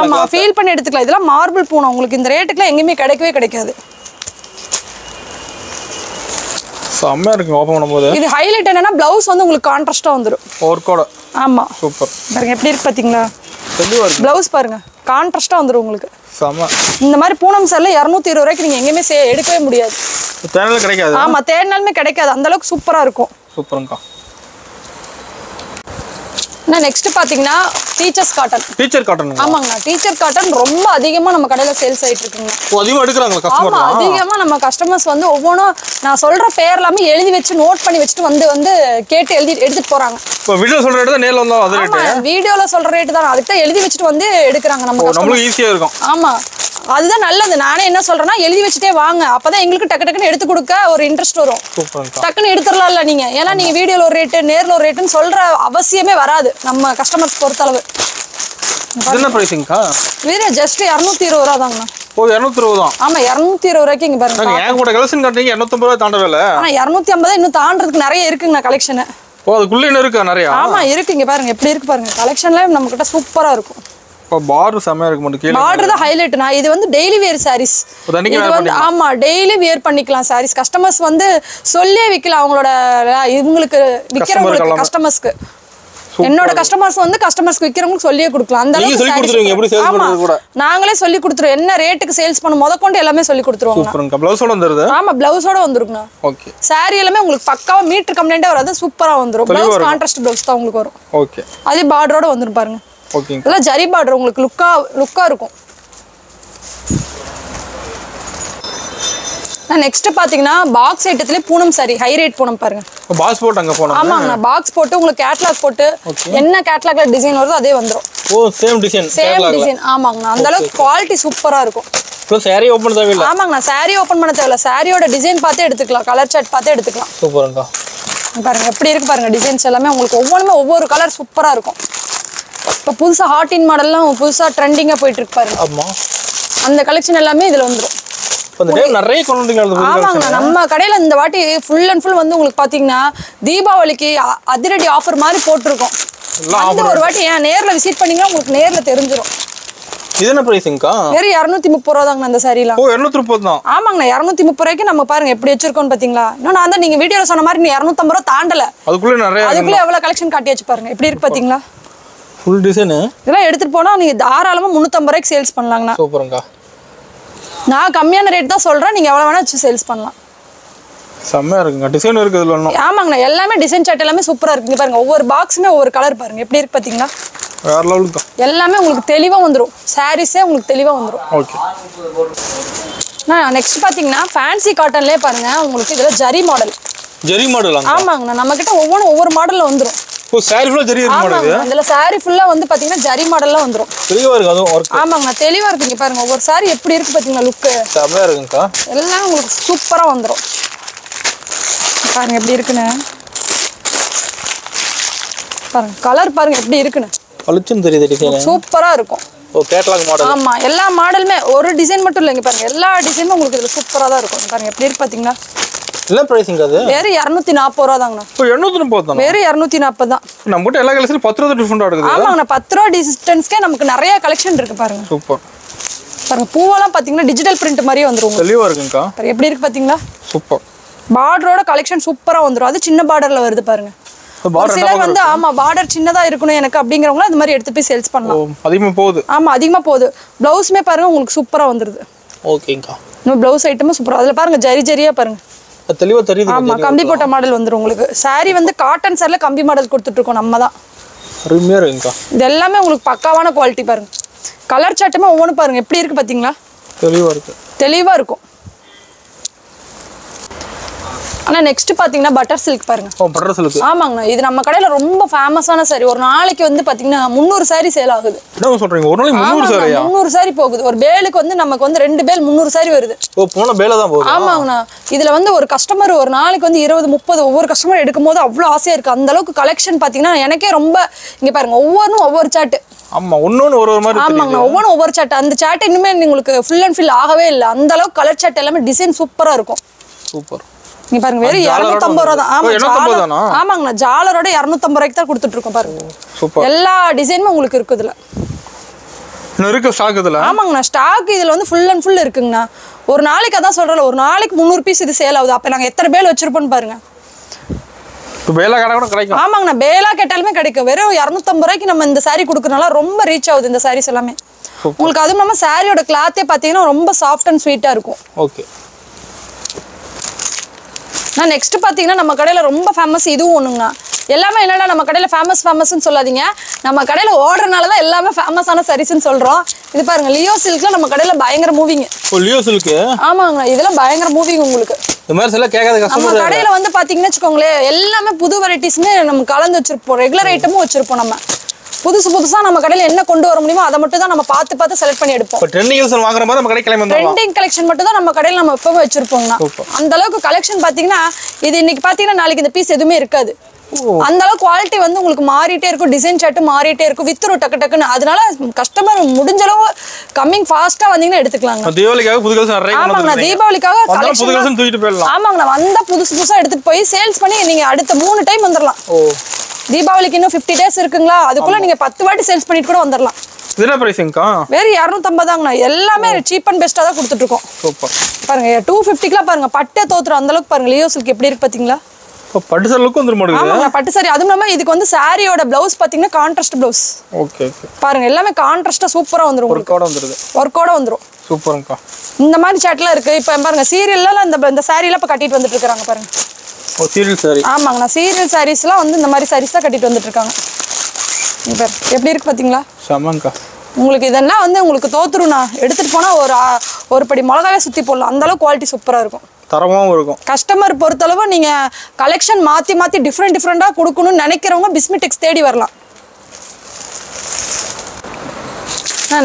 ஆமா ஃபீல் பண்ணி எடுத்துக்கலாம். இதெல்லாம் மார்பிள் பூனம். உங்களுக்கு இந்த ரேட்டுக்குலாம் எங்கேயுமே கிடைக்கவே கிடைக்காது. பண்ணும்போது. இது ஹைலைட் என்னன்னா பிளவுஸ் வந்து உங்களுக்கு கான்ட்ராஸ்டா வந்துரும். ஒர்க்கோட ஆமா. சூப்பர் பாருங்க எப்படி இருக்கு பாத்தீங்களா? பிளவுஸ் பாருங்க கான்ட்ராஸ்டா வந்துரும் உங்களுக்கு. இந்த மாதிரி பூனம் சாரில இரநூத்தி இருபது ரூபாய்க்கு நீங்க எங்கேயுமே எடுக்கவே முடியாது. தேனில் கிடைக்காது? ஆமா தேடினாலுமே கிடைக்காது. அந்த அளவுக்கு சூப்பரா இருக்கும். சூப்பருங்கக்கா. நான் நெக்ஸ்ட் பாத்தீங்கன்னா டீச்சர்ஸ் காட்டன் டீச்சர் காட்டணுங்க ஆமாங்கண்ணா டீச்சர் காட்டன் ரொம்ப அதிகமா நம்ம கடையில சேல்ஸ் ஆயிட்டு இருக்குங்க ஓ அதிகமாக எடுக்கிறாங்களா ஆமா கஸ்டமர் அதிகமா நம்ம கஸ்டமர்ஸ் வந்து ஒவ்வொன்றும் நான் சொல்ற பேர் எல்லாமே எழுதி வச்சு நோட் பண்ணி வச்சுட்டு வந்து வந்து கேட்டு எழுதி எடுத்துட்டு போறாங்க. இப்போ வீடியோ சொல்கிற இடத்துல நேரில் வந்தால் அது ஆமா வீடியோல சொல்ற ரேட்டு தான். அதுக்கு தான் எழுதி வச்சுட்டு வந்து எடுக்கிறாங்க நம்ம. நம்மளுக்கு ஈஸியாக இருக்கும். ஆமா அதுதான் நல்லது. நானே என்ன சொல்றேன்னா எழுதி வச்சுட்டே வாங்க. அப்பதான் எங்களுக்கு டக்கு டக்குன்னு எடுத்து கொடுக்க ஒரு இன்ட்ரெஸ்ட் வரும். டக்குன்னு எடுத்துடலாம்ல நீங்க. ஏன்னா நீங்க வீடியோல ஒரு ரேட்டு நேர்ல ஒரு ரேட்டுன்னு சொல்ற அவசியமே வராது. நம்ம கஸ்டமர்ஸ் பொறுத்தளவு. இது என்ன ப்ரைஸிங்க்கா வேற ஜஸ்ட் இரநூத்தி இருபது ரூபா தாங்கண்ணா ஓ இரநூத்தி இருபது தான். ஆமா இரநூத்தி இருபது ரூபாய்க்கு இங்க பாருங்க. ஏன் கூட கலெக்ஷன் காட்டுறீங்க இரநூத்தம்பது ரூபா தாண்டவே இல்லை. ஆனா இரநூத்தி ஐம்பது இன்னும் தாண்டறதுக்கு நிறைய இருக்குங்கண்ணா கலெக்ஷன் ஓ அதுக்குள்ளே இன்னும் இருக்கா நிறையா? ஆமா இருக்கு இங்க பாருங்க எப்படி இருக்கு பாருங்க. கலெக்ஷன்ல நம்ம கிட்ட சூப்பரா இருக்கும். இப்போ பார்டர் செம்மையாக இருக்க மாட்டேன் கீழே பார்டர் தான் ஹைலைட் நான் இது வந்து டெய்லி வேர் சாரீஸ் இது வந்து ஆமா டெய்லி வியர் பண்ணிக்கலாம் சாரீஸ் கஸ்டமர்ஸ் வந்து சொல்லியே விற்கலாம் அவங்களோட இவங்களுக்கு விற்கிறவங்களுக்கு. கஸ்டமர்ஸ்க்கு என்னோட கஸ்டமர்ஸ் வந்து கஸ்டமர்ஸ்க்கு விற்கிறவங்களுக்கு சொல்லியே கொடுக்கலாம். அந்த அளவுக்கு சொல்லி sarees கொடுத்துருவீங்க, எப்படி sales ஆமா. பண்றது கூட. நாங்களே சொல்லி கொடுத்துருவோம். என்ன ரேட்டுக்கு சேல்ஸ் பண்ண முத கொண்டு எல்லாமே சொல்லி கொடுத்துருவாங்க. ப்ளவுஸோட வந்துடுது ஆமா பிளவுஸோட வந்துருக்குண்ணா ஓகே சாரி எல்லாமே உங்களுக்கு பக்காவா மீட்டர் கம்ப்ளைண்டே வராது. சூப்பரா வந்துரும். பிளவுஸ். கான்ட்ராஸ்ட் பிளவுஸ் தான் உங்களுக்கு வரும். ஓகே அதே பார்டரோட வந்துரும் பாருங்க. ஓகேங்க இதெல்லாம் ஜரி பார்டர் உங்களுக்கு லுக்கா லுக்கா இருக்கும். நான் நெக்ஸ்ட் பாத்தீங்கன்னா பாக்ஸ் ஐட்டத்திலே பூனம் சாரி ஹை ரேட் பூனம் பாருங்க. பாஸ் போட்டு அங்கே போனோம் ஆமாங்கண்ணா பாக்ஸ் போட்டு உங்களுக்கு கேட்லாக் போட்டு என்ன கேட்லாக்ல டிசைன் வருதோ அதே வந்துரும். ஓ சேம் டிசைன் சேம் டிசைன் ஆமாங்கண்ணா அந்த அளவுக்கு குவாலிட்டி சூப்பரா இருக்கும். சாரி ஓப்பன் தேவையில்லை? ஆமாங்கண்ணா சாரி ஓபன் பண்ண தேவையில்ல. சாரியோட டிசைன் பார்த்தே எடுத்துக்கலாம். கலர் சார்ட் பார்த்தே எடுத்துக்கலாம். சூப்பருங்கக்கா இங்க பாருங்க எப்படி இருக்கு பாருங்க டிசைன்ஸ் எல்லாமே. உங்களுக்கு ஒவ்வொன்றுமே ஒவ்வொரு கலர் சூப்பரா இருக்கும். இப்போ புதுசா ஹாட் இன் மாடல்லாம் புதுசா ட்ரெண்டிங்கா போயிட்டு இருக்கு பாருங்க. ஆமாம் அந்த கலெக்ஷன் எல்லாமே இதுல வந்துரும். இப்போ இந்த டைம் நிறைய அந்த நம்ம கடையில இந்த வாட்டி ஃபுல் அண்ட் ஃபுல் வந்து உங்களுக்கு பாத்தீங்கன்னா தீபாவளிக்கு அதிரடி ஆஃபர் மாதிரி போட்டிருக்கோம். வந்து ஒரு வாட்டி ஏன் நேர்ல விசிட் பண்ணீங்கன்னா உங்களுக்கு நேர்ல தெரிஞ்சிரும். இது என்ன ப்ரைஸுங்கக்கா வெறும் இரநூத்தி முப்பது ரூபா தாங்கண்ணா இந்த சாரீலாம் ஓ இரநூத்தி முப்பது தான். ஆமாங்கண்ணா இரநூத்தி முப்பது ரூபாய்க்கு நம்ம பாருங்க எப்படி வச்சிருக்கோம்னு பாத்தீங்களா? இன்னும் நான் தான் நீங்க வீடியோல சொன்ன மாதிரி நீ இரநூத்தம்பது ரூபா தாண்டல. அதுக்குள்ளே நிறைய அதுக்குள்ள எவ்வளவு கலெக்ஷன் காட்டியாச்சு பாருங்க. எப்படி இருக்கு பாத்தீங்களா? ஃபுல் டிசைனு இதெல்லாம் எடுத்துட்டு போனா நீங்க தாராளமா முந்நூத்தம்பது ரூபாய்க்கு சேல்ஸ் பண்ணலாங்கண்ணா. சூப்பருங்கக்கா நான் கம்மியான ரேட் தான் சொல்றேன். நீங்க எவ்வளவு வேணா வச்சு சேல்ஸ் பண்ணலாம். செம்மையா இருக்குங்க. டிசைன் இருக்குது இதில் இன்னும் ஆமாங்கண்ணா. எல்லாமே டிசைன் சார்ட் எல்லாமே சூப்பரா இருக்குங்க. பாருங்க ஒவ்வொரு பாக்ஸுமே ஒவ்வொரு கலர் பாருங்க. எப்படி இருக்கு பாத்தீங்களா? வேற லெவலுக்கா எல்லாமே உங்களுக்கு தெளிவா வந்துரும். சாரீஸே உங்களுக்கு தெளிவா வந்துரும். ஓகே நெக்ஸ்ட் பாத்தீங்கன்னா ஃபேன்சி காட்டன்லயே பாருங்க. உங்களுக்கு இதுல ஜரி மாடல் ஜெரி மாடலாங்க ஆமாங்கண்ணா. நம்ம கிட்ட ஒவ்வொன்றும் ஒவ்வொரு மாடல்ல வந்துரும். ஓ சாரி ஃபுல்லாக ஜெரி இருக்கு மாடல் ஆமாங்க. இதுல சாரி ஃபுல்லா வந்து பாத்தீங்கன்னா ஜரி மாடல்ல வந்துரும். தெளிவாக இருக்கு அதுவும் தெளிவா இருக்குங்க. பாருங்க ஒவ்வொரு சாரி எப்படி இருக்கு பாத்தீங்களா லுக்கு செம்மையா இருக்குங்கக்கா. எல்லாம் உங்களுக்கு சூப்பரா வந்துரும். பாருங்க எப்படி இருக்குன்னு. பாருங்க கலர் பாருங்க எப்படி இருக்குன்னு. பளிச்சுன்னு தெரியுது டிசைன் சூப்பரா இருக்கும். ஓ கேட்லாக் மாடல் ஆமா எல்லா மாடலுமே ஒரு டிசைன் மட்டும் இல்லைங்க. பாருங்க எல்லா டிசைனும் உங்களுக்கு இதுல சூப்பரா தான் இருக்கும். பாருங்க எப்படி இருக்கு பாத்தீங்களா? என்ன ப்ரைஸுங்க அது? வெறும் இரநூத்தி நாற்பது ரூபா தாங்கண்ணா. இப்போ எண்ணூற்றி முப்பது தானே? வெறும் இரநூத்தி நாற்பது தான். நம்ம கிட்ட எல்லா கலர்ஸ்லையும் பத்து ரூபா டிஃப்ரெண்டாக இருக்குது ஆமாங்கண்ணா பத்து ரூபா டிஸ்டன்ஸ்க்கே நமக்கு நிறைய கலெக்ஷன் இருக்கு பாருங்க. சூப்பர் பாருங்க பூவெல்லாம் பாத்தீங்கன்னா டிஜிட்டல் பிரிண்ட் மாதிரியே உங்களுக்கு. தெளிவாக இருக்குங்கக்கா. எப்படி இருக்கு பாத்தீங்களா? சூப்பர் பார்டரோட கலெக்ஷன் சூப்பரா வந்துரும். அது சின்ன பார்டர்ல வருது பாருங்க. சிலர் வந்து ஆமா பார்டர் சின்னதா இருக்கணும் எனக்கு அப்படிங்கிறவங்க அது மாதிரி எடுத்து போய் சேல்ஸ் பண்ணலாம். அதிகமாக போகுது. ஆமா அதிகமா போகுது. பிளவுஸுமே பாருங்க உங்களுக்கு சூப்பரா வந்துருது. ஓகேங்கக்கா நம்ம பிளவுஸ் ஐட்டமும் சூப்பரா அதுல பாருங்க ஜரி ஜரியா பாருங்க. அது தெளிவாக தெரியுது ஆமா கம்பி போட்ட மாடல் வந்துரும் உங்களுக்கு. Saree வந்து காட்டன் சாரில கம்பி மாடல் கொடுத்துட்டு இருக்கோம் நம்ம தான் அருமையாக இருக்குங்கக்கா. இது எல்லாமே உங்களுக்கு பக்காவான குவாலிட்டி பாருங்க. கலர் சாட்டுமே ஒவ்வொன்றும் பாருங்க. எப்படி இருக்கு பாத்தீங்களா? தெளிவாக இருக்கு. தெளிவா இருக்கும். ஆனா நெக்ஸ்ட் பாத்தீங்கன்னா பட்டர் சில்க் பாருங்க. ஓ பட்டர் சில்க்கு ஆமாங்கண்ணா. இது நம்ம கடையில ரொம்ப ஃபேமஸான saree. ஒரு நாளைக்கு வந்து பாத்தீங்கன்னா முந்நூறு saree சேல் ஆகுது. என்ன சொல்கிறீங்க ஒரு நாளைக்கு முந்நூறு சாரியா முந்நூறு saree போகுது. ஒரு பேலுக்கு வந்து நமக்கு வந்து ரெண்டு பேல் முந்நூறு saree வருது. ஓ போன பேல தான் போகுது? ஆமாங்கண்ணா. இதுல வந்து ஒரு கஸ்டமர் ஒரு நாளைக்கு வந்து இருபது முப்பது ஒவ்வொரு கஸ்டமர் எடுக்கும் போது அவ்வளவு ஆசையா இருக்கு. அந்த அளவுக்கு கலெக்ஷன் பாத்தீங்கன்னா எனக்கே ரொம்ப இங்க பாருங்க ஒவ்வொன்றும் ஒவ்வொரு சாட்டு ஆமாம் ஒன்னொன்று ஒரு ஒரு மாதிரி ஆமாங்கண்ணா ஒவ்வொன்றும் ஒவ்வொரு சாட்டு அந்த சாட் இன்னுமே உங்களுக்கு ஃபுல் அண்ட் ஃபில் ஆகவே இல்லை. அந்த அளவுக்கு கலர் சாட் எல்லாமே டிசைன் சூப்பரா இருக்கும். சூப்பர் நீங்க பாருங்க வெறும் இரநூத்தம்பது ரூபா தான். ஆமா ஓ, 250 ஜாலர் தானா? ஆமாங்கண்ணா ஜாலரோட இரநூத்தம்பது ரூபாய்க்கு தான் கொடுத்துட்டு இருக்கோம் பாருங்க எல்லா டிசைனும் உங்களுக்கு இருக்கு இதுல இன்னும் இருக்கு ஸ்டாக் இதில்? ஆமாங்கண்ணா ஸ்டாக் இதுல வந்து ஃபுல் அண்ட் ஃபுல் இருக்குங்கண்ணா. ஒரு நாளைக்கு அதான் சொல்றேன் ஒரு நாளைக்கு முந்நூறு பீஸ் இது சேல் ஆகுது. அப்ப நாங்க எத்தனை பேர் வச்சிருப்போம்னு பாருங்க. வேலை கடை கூட கிடைக்கும். ஆமாங்கண்ணா பேலா கேட்டாலுமே கிடைக்கும். வெறும் இரநூத்தம்பது ரூபாய்க்கு நம்ம இந்த saree கொடுக்கறனால ரொம்ப ரீச் ஆகுது இந்த sarees எல்லாமே. உங்களுக்கு அதுவும் இல்லாமல் சாரியோட கிளாத்தே பார்த்தீங்கன்னா ரொம்ப சாஃப்ட் அண்ட் ஸ்வீட்டாக இருக்கும். ஓகே நான் நெக்ஸ்ட் பார்த்தீங்கன்னா நம்ம கடையில் ரொம்ப ஃபேமஸ் இதுவும் ஒன்றுங்கண்ணா எல்லாமே என்னடா நம்ம கடையில் ஃபேமஸ் ஃபேமஸ்னு சொல்லாதீங்க. நம்ம கடையில் ஓடுறனால தான் எல்லாமே ஃபேமஸான சரிஸ்ன்னு சொல்கிறோம் இது பாருங்க லியோ சில்க்ல நம்ம கடையில் பயங்கர மூவிங் ஓ லியோ சில்க்கு ஆமாங்கண்ணா இதெல்லாம் பயங்கர மூவிங் உங்களுக்கு. இந்த மாதிரி சில கேட்காத நம்ம கஸ்டமர் கடையில் வந்து பார்த்தீங்கன்னு வச்சுக்கோங்களேன் எல்லாமே புது வெரைட்டிஸுமே நம்ம கலந்து வச்சிருப்போம். ரெகுலர் ஐட்டமும் வச்சிருப்போம் நம்ம. புதுசு புதுசாக நம்ம கடையில் என்ன கொண்டு வர முடியுமோ அதை மட்டும் தான் நம்ம பார்த்து பார்த்து செலக்ட் பண்ணி எடுப்போம். ட்ரெண்டிங் வாங்குற மாதிரி நம்ம கடை கிளம்பி வந்துடலாம். ட்ரெண்டிங் கலெக்ஷன் மட்டும் தான் நம்ம கடையில் நம்ம எப்பவுமே Super. அந்த அளவுக்கு கலெக்ஷன் பார்த்தீங்கன்னா இது இன்னைக்கு பார்த்தீங்கன்னா நாளைக்கு இந்த பீஸ் எதுவுமே இருக்காது. அந்த அளவுக்கு குவாலிட்டி வந்து உங்களுக்கு மாறிட்டே இருக்கும் டிசைன் சார்ட்டு மாறிட்டே இருக்கும் வித்துரும் டக்கு டக்குன்னு. அதனால கஸ்டமர் முடிஞ்ச அளவு கம்மிங் ஃபாஸ்டா வந்தீங்கன்னா எடுத்துக்கலாங்க. தீபாவளிக்காக புது ஆமாங்கண்ணா. தீபாவளிக்காக போயிடலாம். ஆமாங்கண்ணா வந்தா புதுசு புதுசா எடுத்துட்டு போய் சேல்ஸ் பண்ணி நீங்க அடுத்த மூணு டைம் வந்துடலாம். தீபாவளிக்கு இன்னும் ஃபிஃப்டி டேஸ் இருக்குங்களா? அதுக்குள்ள நீங்க பத்து வாட்டி சேல்ஸ் பண்ணிட்டு கூட வந்துடலாம் இது என்ன ப்ரைஸுங்கக்கா வெறும் இரநூத்தம்பதாங்கண்ணா எல்லாமே சீப் அண்ட் பெஸ்ட்டாக தான் கொடுத்துட்டு இருக்கோம் சூப்பர். பாருங்க டூ ஃபிஃப்டிக்குலாம் பாருங்க பட்டே தோத்துரும் அந்த அளவுக்கு பாருங்க லியோ சில்க் எப்படி இருக்கு பாத்தீங்களா? பட்டு சரலுக்கும் வந்துட மாட்டேங்குது ஆமாங்க பட்டு சாரி அதுவும் இல்லாம இதுக்கு வந்து சாரியோட பிளவுஸ் பாத்தீங்கன்னா கான்ட்ராஸ்ட் பிளவுஸ் ஓகே பாருங்க எல்லாமே கான்ட்ராஸ்டா சூப்பரா வந்துரும் ஒரு உங்களுக்கு கோடை வந்துடுது ஒர்க்கோட வந்துரும். சூப்பருங்கக்கா. இந்த மாதிரி சாட்லாம் இருக்கு. இப்போ பாருங்க சீரியல்லாம் இந்த இந்த சாரீலாம் இப்போ கட்டிட்டு வந்துட்டு இருக்காங்க பாருங்க. சீரியல் சாரி ஆமாங்கண்ணா. சீரியல் சாரீஸ்லாம் வந்து இந்த மாதிரி சாரீஸ் தான் கட்டிட்டு வந்துட்டு இருக்காங்க எப்படி இருக்கு பாத்தீங்களா? செமங்கக்கா உங்களுக்கு இதெல்லாம் வந்து உங்களுக்கு தோத்துருண்ணா எடுத்துட்டு போனா ஒரு ஒரு படி மிளகாவே சுத்தி போடலாம். அந்த அளவுக்கு குவாலிட்டி சூப்பரா இருக்கும். தரமாகவும் இருக்கும். கஸ்டமர் பொறுத்தளவு நீங்க கலெக்ஷன் மாத்தி மாத்தி டிஃப்ரெண்ட் டிஃப்ரெண்டா கொடுக்கணும்னு நினைக்கிறவங்க பிஸ்மிடெக்ஸ் தேடி வரலாம்.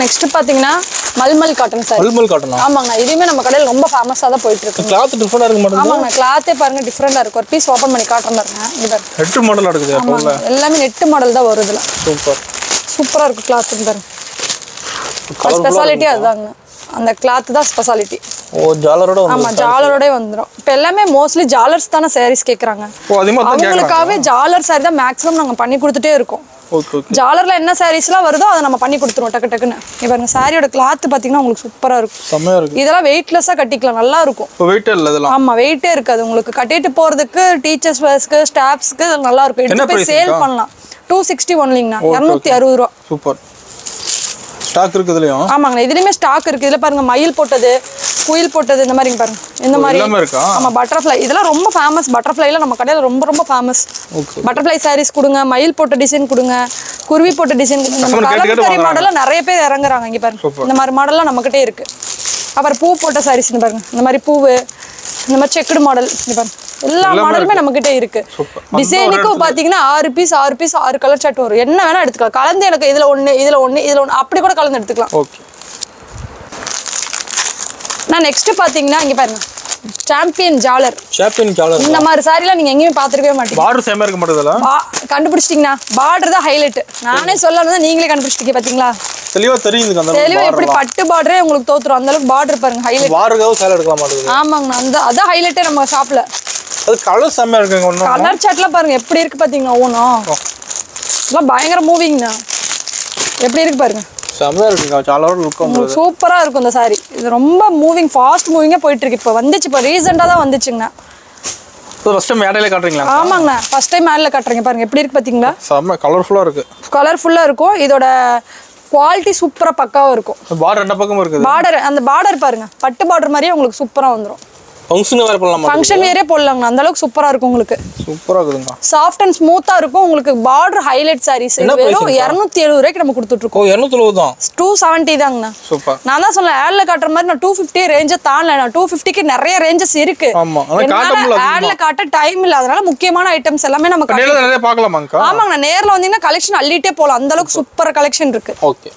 நெக்ஸ்ட் பாத்தீங்கன்னா மல்மல் காட்டன் சாரி மல்மல் காட்டணும் ஆமாங்கண்ணா இதுவுமே நம்ம கடையில் ரொம்ப ஃபேமஸாக தான் போயிட்டு இருக்கு கிளாத் டிஃப்ரெண்டாக இருக்க? மாட்டேங்குது ஆமாங்கண்ணா கிளாத்தே பாருங்க டிஃப்ரெண்டா இருக்கு. ஒரு பீஸ் ஓப்பன் பண்ணி காட்டுறேன் பாருங்க. இது ஹெட் மாடல் இருக்குது ஆமாங்க. எல்லாமே நெட்டு மாடல் தான் வருது இதுல. சூப்பர் சூப்பரா இருக்கு கிளாத் பாருங்க. ஸ்பெஷாலிட்டி அதுதாங்க. அந்த கிளாத் தான் ஸ்பெஷாலிட்டி ஓ ஜாலரோட வந்து ஆமா ஜாலரோட வந்துரும். இப்போ எல்லாமே மோஸ்ட்லி ஜாலர்ஸ் தானே சாரீஸ் கேக்குறாங்க. அவங்களுக்காகவே ஜாலர் சாரி தான் மேக்ஸிமம் நாங்க பண்ணி கொடுத்துட்டே இருக்கோம். ஜாலர்ல என்ன சாரீஸ்லாம் வருதோ அதை நம்ம பண்ணி கொடுத்துருவோம் டக்கு டக்குன்னு. இப்போ சாரியோட கிளாத் பாத்தீங்கன்னா உங்களுக்கு சூப்பரா இருக்கும். செம்மையாக இருக்கு. இதெல்லாம் வெயிட்லெஸ்ஸா கட்டிக்கலாம் நல்லா இருக்கும். இல்லை இதெல்லாம். ஆமா வெயிட்டே இருக்காது. உங்களுக்கு கட்டிட்டு போறதுக்கு டீச்சர்ஸ் வேர்ஸ்க்கு ஸ்டாஃப்ஸ்க்கு நல்லா இருக்கும். எடுத்து போய் சேல்? பண்ணலாம். டூ சிக்ஸ்டி ஒன்லிங்கண்ணா இரநூத்தி அறுபது ரூபா. சூப்பர் ஸ்டாக் இருக்கு இதுலயும் ஆமாங்கண்ணா இதுலயுமே ஸ்டாக் இருக்கு. இதுல பாருங்க மயில் போட்டது குயில் போட்டது இந்த மாதிரி பாருங்க. இந்த மாதிரி. எல்லாமே இருக்கா? ஆமா பட்டர்ஃப்ளை இதெல்லாம் ரொம்ப ஃபேமஸ் பட்டர்ஃப்ளைல நம்ம கடையில ரொம்ப ரொம்ப ஃபேமஸ் பட்டர்ஃப்ளை சாரீஸ் கொடுங்க மயில் போட்ட டிசைன் கொடுங்க குருவி போட்ட டிசைன் கொடுங்க. கலம்கரி மாடல்ல நிறைய பேர் இறங்குறாங்க இங்க பாருங்க. இந்த மாதிரி மாடல்லாம் நம்மகிட்டே இருக்கு. அப்புறம் பூ போட்ட சாரீஸ் பாருங்க. இந்த மாதிரி பூவு இந்த மாதிரி செக்குடு மாடல் பாருங்க. எல்லா மாடலுமே நம்மகிட்ட இருக்கு. Super. டிசைனுக்கு பாத்தீங்கன்னா ஆறு பீஸ் ஆறு பீஸ் ஆறு கலர் சார்ட் வரும். என்ன வேணா எடுத்துக்கலாம். கலந்து எனக்கு இதுல ஒண்ணு இதுல ஒண்ணு இதுல ஒண்ணு. அப்படி கூட கலந்து எடுத்துக்கலாம். நான் நெக்ஸ்ட் பாத்தீங்கன்னா இங்க பாருங்க. சாம்பியன் ஜாலர் சாம்பியன் ஜாலர் இந்த மாதிரி சாரிலாம் நீங்க எங்கேயுமே பார்த்திருக்கவே மாட்டீங்க. பார்டர் சேமா இருக்க மாட்டேதுல கண்டுபிடிச்சிட்டீங்கன்னா பார்டர் தான் ஹைலைட் நானே சொல்லணும் நீங்களே கண்டுபிடிச்சிட்டீங்க பாத்தீங்களா? தெளிவா தெரியுது அந்த தெளிவா எப்படி பட்டு பார்டரே உங்களுக்கு தோத்துரும். அந்த அளவுக்கு பார்டர் பாருங்க ஹைலைட் பார்டருக்காக சேலை எடுக்கலாம் மாட்டேங்குது. ஆமாங்கண்ணா அந்த அதான் ஹைலைட்டே நம்ம ஷாப்ல அது கலர் செம்மையா இருக்குங்க ஒன்றும் கலர் சாட்லாம் பாருங்க எப்படி இருக்கு பாத்தீங்களா ஒவ்வொன்றும் இதெல்லாம் பயங்கர மூவிங்ண்ணா எப்படி இருக்கு பாருங்க. செம்மையா இருக்குங்க ஜாலரோட லுக்கம் சூப்பரா இருக்கும் இந்த சாரி இது ரொம்ப மூவிங் ஃபாஸ்ட் மூவிங்கா போயிட்டு இருக்கு இப்போ வந்துச்சு இப்போ ரீசெண்டாக தான் வந்துச்சுங்கண்ணா. ஃபர்ஸ்ட் டைம் மேடையில காட்டுறீங்களா? ஆமாங்கண்ணா ஃபர்ஸ்ட் டைம் மேல கட்டுறீங்க பாருங்க எப்படி இருக்கு பாத்தீங்களா? செம்ம கலர்ஃபுல்லா இருக்கு. கலர்ஃபுல்லா இருக்கும். இதோட குவாலிட்டி சூப்பரா பக்காவா இருக்கும். பார்டர் ரெண்டு பக்கமும் இருக்குது. பார்டர் அந்த பார்டர் பாருங்க பட்டு பார்டர் மாதிரியே உங்களுக்கு சூப்பரா வந்துரும். ஃபங்க்ஷன் வேற பண்ணலாமா ஃபங்க்ஷன் வேறே போடலாங்கண்ணா. அந்த அளவுக்கு சூப்பரா இருக்கும் உங்களுக்கு. சூப்பரா இருக்குதுங்க சாஃப்ட் அண்ட் ஸ்மூத்தா இருக்கும். உங்களுக்கு பார்டர் ஹைலைட் சாரீஸ் வெறும் இரநூத்தி எழுபது ரூபாய்க்கு நம்ம கொடுத்துட்டு இருக்கோம் ஓ இரநூத்தி தான். Two seventy தாங்கண்ணா. சூப்பர் நான் தான் சொன்னேன் ஆட்ல காட்டுற மாதிரி நான் டூ ஃபிஃப்டி ரேஞ்சை தாண்டல. நான் டூ ஃபிஃப்டிக்கு நிறைய ரேஞ்சஸ் இருக்கு. ஆமா. ஆனா காட்ட முடியல ஆட்ல காட்ட டைம் இல்ல. அதனால முக்கியமான ஐட்டம்ஸ் எல்லாமே நம்ம காட்டு- நேரில் நிறைய பார்க்கலாமாங்கக்கா? ஆமாங்கண்ணா. நேர்ல வந்தீங்கன்னா கலெக்ஷன் அள்ளிட்டே போலாம். அந்த அளவுக்கு சூப்பர் கலெக்ஷன் இருக்கு. ஓகே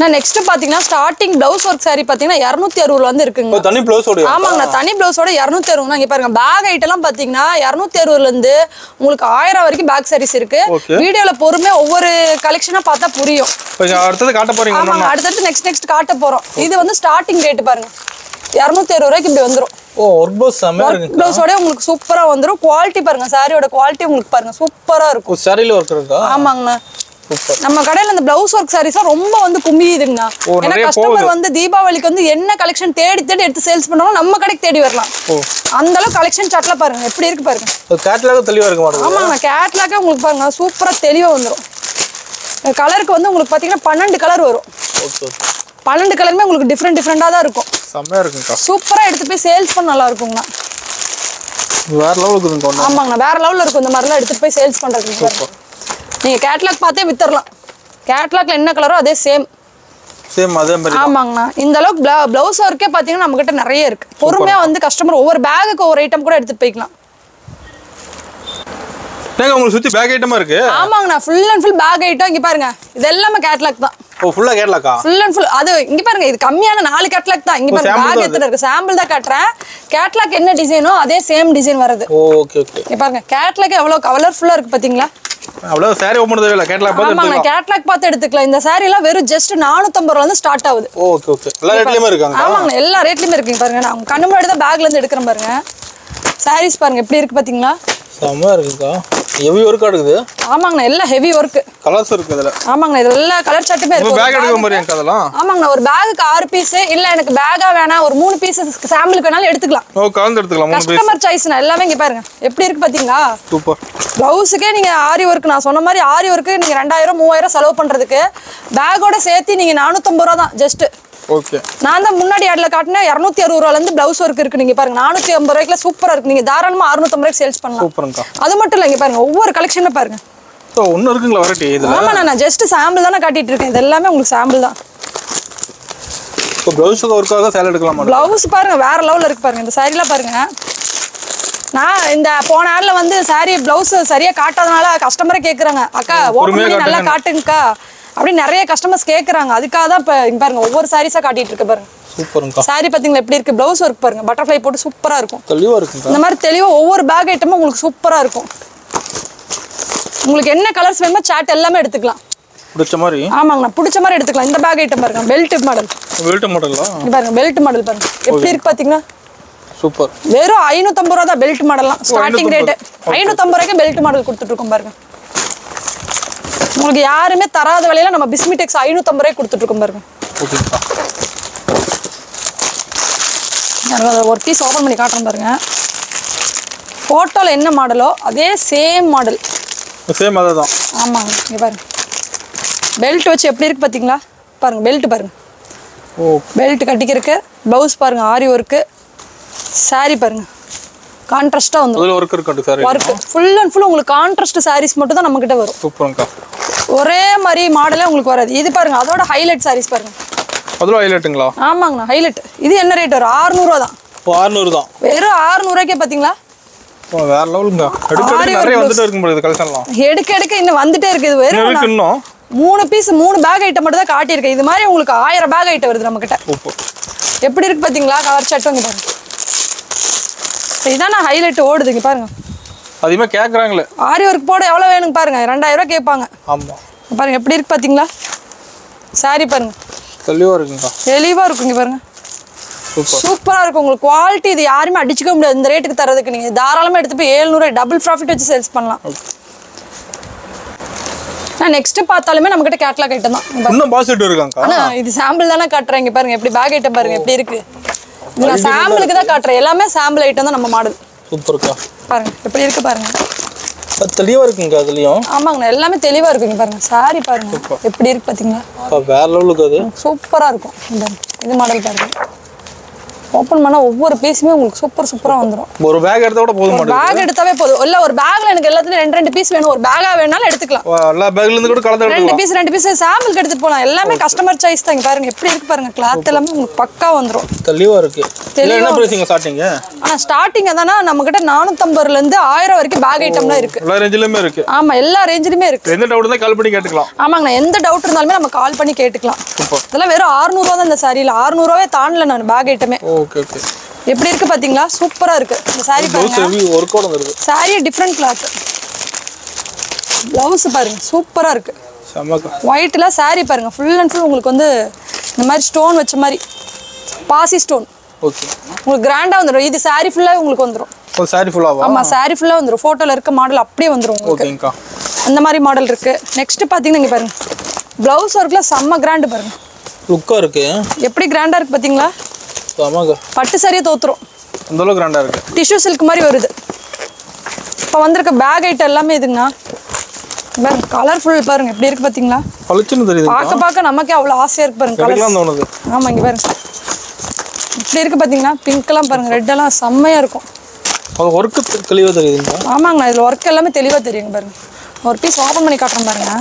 நான் நெக்ஸ்ட் பாத்தீங்கன்னா ஸ்டார்டிங் பிளவுஸ் ஒர்க் saree பாத்தீங்கன்னா இரநூத்தி அறுபதுல வந்து இருக்குங்க. தனி ப்ளவுஸ் ஓடியா? ஆமாங்கண்ணா தனி பிளவுஸோட இரநூத்தி அறுபது இங்க பாருங்க பேக் ஐட்டெல்லாம் பாத்தீங்கன்னா இரநூத்தி அறுபதுல இருந்து உங்களுக்கு ஆயிரம் வரைக்கும் பேக் சாரீஸ் இருக்கு. வீடியோல பொறுமையா ஒவ்வொரு கலெக்ஷனா பார்த்தா புரியும். அடுத்தது காட்ட போறீங்க ஆமாங்க நெக்ஸ்ட் நெக்ஸ்ட் காட்ட போறோம். இது வந்து ஸ்டார்டிங் ரேட் பாருங்க. இரநூத்தி அறுபது ரூபாய்க்கு இப்படி வந்துரும். ஓ ஒர்க் ப்ளவுஸ் பிளவுஸோட உங்களுக்கு சூப்பரா வந்துரும். குவாலிட்டி பாருங்க சாரியோட குவாலிட்டி உங்களுக்கு பாருங்க சூப்பரா இருக்கும். ஓ சரியில ஒர்க் இருக்கா ஆமாங்கண்ணா நம்ம கடையில இந்த பிளவுஸ் ஒர்க் சாரீஸ்லாம் ரொம்ப வந்து குமியுதுங்கண்ணா. ஏன்னா கஸ்டமர் வந்து தீபாவளிக்கு வந்து என்ன கலெக்ஷன் தேடி தேடி எடுத்து சேல்ஸ் பண்ணாலும் நம்ம கடைக்கு தேடி வரலாம். அந்த அளவுக்கு கலெக்ஷன் சார்ட்ல பாருங்க. எப்படி இருக்கு பாருங்க. கேட்லாக தெளிவா இருக்க ஆமாங்கண்ணா கேட்லாக்கே உங்களுக்கு பாருங்க. சூப்பரா தெளிவா வந்துரும். கலருக்கு வந்து உங்களுக்கு பாத்தீங்கன்னா பன்னெண்டு கலர் வரும். பன்னெண்டு கலருமே உங்களுக்கு டிஃப்ரெண்ட் டிஃப்ரெண்டாக தான் இருக்கும். செம்மையா இருக்குங்கக்கா. சூப்பரா எடுத்து போய் சேல்ஸ் பண்ண நல்லா இருக்குங்கண்ணா. வேற லெவலுக்கு இருக்குங்க ஆமாங்கண்ணா வேற லெவல்ல இருக்கும். இந்த மாதிரிலாம் எடுத்துட்டு போய் சேல்ஸ் பண்றதுக்கு. பாருங்க. நீங்க கேட்லாக் பார்த்தே வித்தரலாம். கேட்லாக்ல என்ன கலரோ அதே சேம் சேம் அதே மாதிரி ஆமாங்கண்ணா. இந்த அளவுக்கு பிளவுஸ் ஒர்க்கே பாத்தீங்கன்னா நம்ம கிட்ட நிறைய இருக்கு. பொறுமையா வந்து கஸ்டமர் ஒவ்வொரு பேகுக்கு ஒவ்வொரு ஐட்டம் கூட எடுத்துட்டு போய்க்கலாம். ஏங்க உங்களுக்கு சுத்தி பேக் ஐட்டமா இருக்கு? ஆமாங்கண்ணா full and full pack item இங்க பாருங்க. இது எல்லாமே கேட்லாக் தான். ஓ ஃபுல்லா கேட்லாக்கா ஃபுல் அண்ட் ஃபுல் அது இங்க பாருங்க இது கம்மியான நாலு கேட்லாக் தான். இங்க பாருங்க பேக் தான் எத்தனை இருக்கு? சாம்பிள் தான் காட்டுறேன். கேட்லாக் என்ன டிசைனோ அதே சேம் டிசைன் வருது. ஓகே ஓகே இங்க பாருங்க கேட்லாக் எவ்வளவு கலர்ஃபுல்லா இருக்கு பாத்தீங்களா? அவ்வளோ சாரி ஓப்பன் தேவையில்ல கேட்லாக் பார்த்து எடுத்துக்கலாம். கேட்லாக் பார்த்து எடுத்துக்கலாம். இந்த saree எல்லாம் வெறும் ஜஸ்ட் நானூத்தம்பது ரூபால இருந்து ஸ்டார்ட் ஆகுது ஓகே ஓகே எல்லா ரேட்லயுமே இருக்காங்க ஆமாங்கண்ணா எல்லா ரேட்லயுமே இருக்குங்க பாருங்க. நான் கண்ணு முன்னாடி தான் பேக்ல இருந்து எடுக்கிறேன் பாருங்க. சாரீஸ் பாருங்க எப்படி இருக்கு பாத்தீங்களா? செம்மையா இருக்குக்கா. ஹெவி ஒர்க்கா இருக்குது ஆமாங்கண்ணா எல்லாம் ஹெவி ஒர்க் கலர்ஸ் இருக்கு இதுல. ஆமாங்கண்ணா இது எல்லா கலர் சட்டுமே இப்போ இருக்கு. பேக் எடுக்கிற மாதிரி எனக்கு அதெல்லாம்? ஆமாங்கண்ணா ஒரு பேகுக்கு ஆறு பீஸ் இல்ல எனக்கு பேகா வேணாம் ஒரு மூணு பீஸ் சாம்பிளுக்கு வேணாலும் எடுத்துக்கலாம். ஓ கலந்து எடுத்துக்கலாம் கஸ்டமர் சாய்ஸ்ண்ணா எல்லாமே இங்க பாருங்க. எப்படி இருக்கு பாத்தீங்களா? சூப்பர் ப்ளவுஸுக்கே நீங்க ஆரி ஒர்க் நான் சொன்ன மாதிரி ஆரி ஒர்க்கு நீங்க ரெண்டாயிரம் மூவாயிரம் செலவு பண்றதுக்கு பேக்கோட சேர்த்து நீங்க நானூத்தம்பது ரூபா தான் ஜஸ்ட் ஓகே நான் தான் முன்னாடி ஆட்ல காட்டினேன் இரநூத்தி அறுபது ரூபால இருந்து பிளவுஸ் ஒர்க் இருக்கு. நீங்க பாருங்க நானூத்தி ஐம்பது ரூபாய்க்குல சூப்பரா இருக்கு. நீங்க தாராளமா அறுநூத்தம்பது ரூபாய்க்கு சேல்ஸ் பண்ணலாம். அது மட்டும் இல்ல இங்க பாருங்க ஒவ்வொரு கலெக்ஷன்ல பாருங்க. ஒன்றும் இருக்குங்களா வெரைட்டி இதில்? ஆமா நான் ஜஸ்ட் சாம்பிள் தானே காட்டிட்டு இருக்கேன். இது எல்லாமே உங்களுக்கு சாம்பிள் தான். இப்போ ப்ளவுஸுக்கு ஒர்க்காக சேலை எடுக்கலாம்? பிளவுஸ் பாருங்க வேற லெவல்ல இருக்கு பாருங்க. இந்த சாரிலாம் பாருங்க. நான் இந்த போன ஆட்ல வந்து சாரி பிளவுஸ் சரியா காட்டாதனால கஸ்டமரே கேக்குறாங்க. அக்கா ஓப்பன் நல்லா காட்டுங்க. காட்டுங்கக்கா. அப்படி நிறைய கஸ்டமர்ஸ் கேக்குறாங்க. அதுக்காக தான் இப்ப பாருங்க ஒவ்வொரு சாரீஸா காட்டிட்டு இருக்க பாருங்க. சூப்பருங்கக்கா சாரி பாத்தீங்களா எப்படி இருக்கு? பிளவுஸ் ஒர்க் பாருங்க. பட்டர்ஃப்ளை போட்டு சூப்பரா இருக்கும். தெளிவாக இருக்குங்கக்கா இந்த மாதிரி தெளிவா ஒவ்வொரு பேக் ஐட்டமும் உங்களுக்கு சூப்பரா இருக்கும். உங்களுக்கு என்ன கலர்ஸ் வேணுமோ சாட் எல்லாமே எடுத்துக்கலாம். பிடிச்ச மாதிரி? ஆமாங்கண்ணா பிடிச்ச மாதிரி எடுத்துக்கலாம். இந்த பேக் ஐட்டம் பாருங்க பெல்ட் மாடல் வெல்ட் மாடலா பாருங்க பெல்ட் மாடல் பாருங்க. எப்படி இருக்கு பாத்தீங்கன்னா? சூப்பர். வெறும் ஐநூத்தம்பது ரூபா தான் பெல்ட் மாடல்லாம் ஸ்டார்டிங் ரேட்டு ஐநூத்தம்பது ரூபாய்க்கு பெல்ட் மாடல் கொடுத்துட்டு இருக்கோம் பாருங்க. உங்களுக்கு யாருமே தராத விலையில நம்ம பிஸ்மிடெக்ஸ் ஐநூத்தம்பது ரூபாய்க்கு கொடுத்துட்டு இருக்கோம் பாருங்க அதை ஒரு பீஸ் ஓப்பன் பண்ணி காட்டுறேன் பாருங்க. ஃபோட்டோவில் என்ன மாடலோ அதே சேம் மாடல் சேம் அதை தான். ஆமாங்க இங்கே பாருங்க. பெல்ட் வச்சு எப்படி இருக்கு பார்த்தீங்களா பாருங்க பெல்ட் பாருங்க. ஓ. பெல்ட் கட்டிக்கிறதுக்கு ப்ளவுஸ் பாருங்க ஆரி ஒர்க்கு saree பாருங்க. கான்ட்ராஸ்டாக வந்துடும் அதில் work sir work full and full உங்களுக்கு கான்ட்ராஸ்ட் sarees மட்டும் தான் நம்மக்கிட்ட வரும். சூப்பருங்கக்கா. ஒரே மாதிரி மாடலே உங்களுக்கு வராது. இது பாருங்க அதோட ஹைலைட் sarees பாருங்க. அதில் ஹைலைட்டுங்களா ஆமாங்கண்ணா ஹைலைட் இது என்ன ரேட் வரும்? 600 ரூபா தான் ஓ அறுநூறு தான். வெறும் 600 ரூபாய்க்கே பார்த்தீங்களா வேற லெவலுங்க எடுக்க எடுக்க இன்னும் வந்துட்டே இருக்கு. இது வெறும் மூணு பீஸ் மூணு பேக் ஐட்டம் மட்டும் தான் காட்டியிருக்கேன். இது மாதிரி உங்களுக்கு ஆயிரம் பேக் ஐட்டம் வருது நம்மக்கிட்ட சூப்பர் எப்படி இருக்கு பார்த்தீங்களா கவர் சட்டம் பாருங்க. இதான் நான் ஹைலைட் ஓடுது இங்க பாருங்க. அதிகமாக கேட்குறாங்களே ஆரி ஒர்க் போட எவ்வளோ வேணுங்க பாருங்க. ரெண்டாயிரம் ரூபாய் கேட்பாங்க. ஆமாம் பாருங்க எப்படி இருக்கு பார்த்தீங்களா saree பாருங்க. தெளிவாக இருக்குங்கக்கா தெளிவாக இருக்கும் இங்க பாருங்க. சூப்பர். சூப்பரா இருக்கும். உங்களுக்கு குவாலிட்டி இது யாருமே அடிச்சுக்க முடியாது. இந்த ரேட்டுக்கு தரதுக்கு நீங்க தாராளமா எடுத்து போய் ஏழ்நூறு டபுள் ப்ராஃபிட் வச்சு சேல்ஸ் பண்ணலாம். நான் நெக்ஸ்ட் பார்த்தாலுமே நம்ம கிட்ட கேட்லாக் ஐட்டம் தான். இன்னும் பாசிட்டிவ் இருக்காங்கக்கா. ஆனா இது சாம்பிள் தானே காட்டுறேன். பாருங்க எப்படி பேக் ஐட்டம் பாருங்க எப்படி இருக்கு. இது நான் சாம்பிளுக்கு தான் காட்டுறேன். எல்லாமே சாம்பிள் ஐட்டம் தான் நம்ம மாடல் சூப்பர்க்கா. பாருங்க எப்படி இருக்கு பாருங்க. அது தெளிவாக இருக்குங்க அதுலேயும். ஆமாங்கண்ணா எல்லாமே தெளிவா இருக்கு இங்க பாருங்க. சாரி பாருங்க. எப்படி இருக்கு பாத்தீங்களா? வேற லெவலுக்கு அது. சூப்பரா இருக்கும். இந்த இது மாடல் பாருங்க. ஓப்பன் பண்ணா ஒவ்வொரு பீஸுமே உங்களுக்கு சூப்பர் சூப்பரா வந்துடும் ஒரு பேக் எடுத்தா கூட போதும் பேக் எடுத்தாவே போதும். இல்ல ஒரு பேக்ல எனக்கு எல்லாத்துலயும் ரெண்டு ரெண்டு பீஸ் வேணும். ஒரு பேக்கா வேணாலும் எடுத்துக்கலாம். எல்லா பேக்ல இருந்து கூட கலந்து ரெண்டு பீஸ் ரெண்டு பீஸ் சாம்பிளுக்கு எடுத்துட்டு போலாம். எல்லாமே கஸ்டமர் சாய்ஸ் தான் பாருங்க. எப்படி இருக்கு பாருங்க. கிளாத் எல்லாமே உங்களுக்கு பக்கா வந்துரும். தெளிவாக இருக்கு. என்ன ப்ரைஸிங்க ஸ்டார்டிங்க ஆனா ஸ்டார்டிங் தானே நம்ம கிட்ட நானூத்தம்பதுல இருந்து ஆயிரம் வரைக்கும் பேக் ஐட்டம்லாம் இருக்கு. எல்லா ரேஞ்சிலுமே இருக்கு. ஆமா எல்லா ரேஞ்சிலுமே இருக்கு. எந்த டவுட் தான் கால் பண்ணி கேட்டுக்கலாம். ஆமாங்கண்ணா எந்த டவுட் இருந்தாலுமே நம்ம கால் பண்ணி கேட்டுக்கலாம். இதெல்லாம் வெறும் 600 ரூபா தான் இந்த சாரியில் அறுநூறுவாவே தாண்டல நான் பேக் ஐட்டமே ஓகே ஓகே எப்படி இருக்கு பாத்தீங்களா? சூப்பரா இருக்கு. இந்த சாரி பாருங்க. ஹெவி ஒர்க்கோட வந்துருக்கு சாரியே டிஃப்ரெண்ட் கிளாத் பிளவுஸ் பாருங்க. சூப்பரா இருக்கு. ஒயிட்ல saree பாருங்க. ஃபுல் அண்ட் ஃபுல் உங்களுக்கு வந்து இந்த மாதிரி ஸ்டோன் வச்ச மாதிரி. பாசி ஸ்டோன் ஓகே உங்களுக்கு கிராண்டா வந்துடும் இது saree ஃபுல்லாக உங்களுக்கு வந்துடும் சாரி ஃபுல்லாவா ஆமா saree ஃபுல்லாக வந்துடும் ஃபோட்டோல இருக்க மாடல் அப்படியே வந்துடும் உங்களுக்கு. அந்த மாதிரி மாடல் இருக்கு. நெக்ஸ்ட் பாத்தீங்கன்னா இங்க பாருங்க. பிளவுஸ் ஒர்க்ல செம்ம கிராண்டு பாருங்க. லுக்காக இருக்கு. எப்படி கிராண்டா இருக்கு பாத்தீங்களா? பட்டு சரியா தோத்துரும். அந்த அளவுக்கு கிராண்டாக இருக்கு. டிஷ்யூ சில்க் மாதிரி வருது. இப்போ வந்திருக்க பேக் ஐட்டம் எல்லாமே இதுங்கண்ணா பாருங்க கலர்ஃபுல் பாருங்க. எப்படி இருக்கு பாத்தீங்களா? பளிச்சுன்னு தெரியுது பார்க்க பார்க்க நமக்கே அவ்வளோ ஆசையா இருக்கு பாருங்க கலர் கிடைக்கலாம் தோணுது. ஆமா இங்க பாருங்க. இப்படி இருக்கு பாத்தீங்களா? பிங்க் எல்லாம் பாருங்க ரெட் எல்லாம் செம்மையா இருக்கும். அது ஒர்க்கு தெளிவாக தெரியுதுங்களா? ஆமாங்கண்ணா இதுல ஒர்க் எல்லாமே தெளிவா தெரியுங்க பாருங்க. ஒரு பீஸ் ஓப்பன் பண்ணி காட்டுறேன் பாருங்க.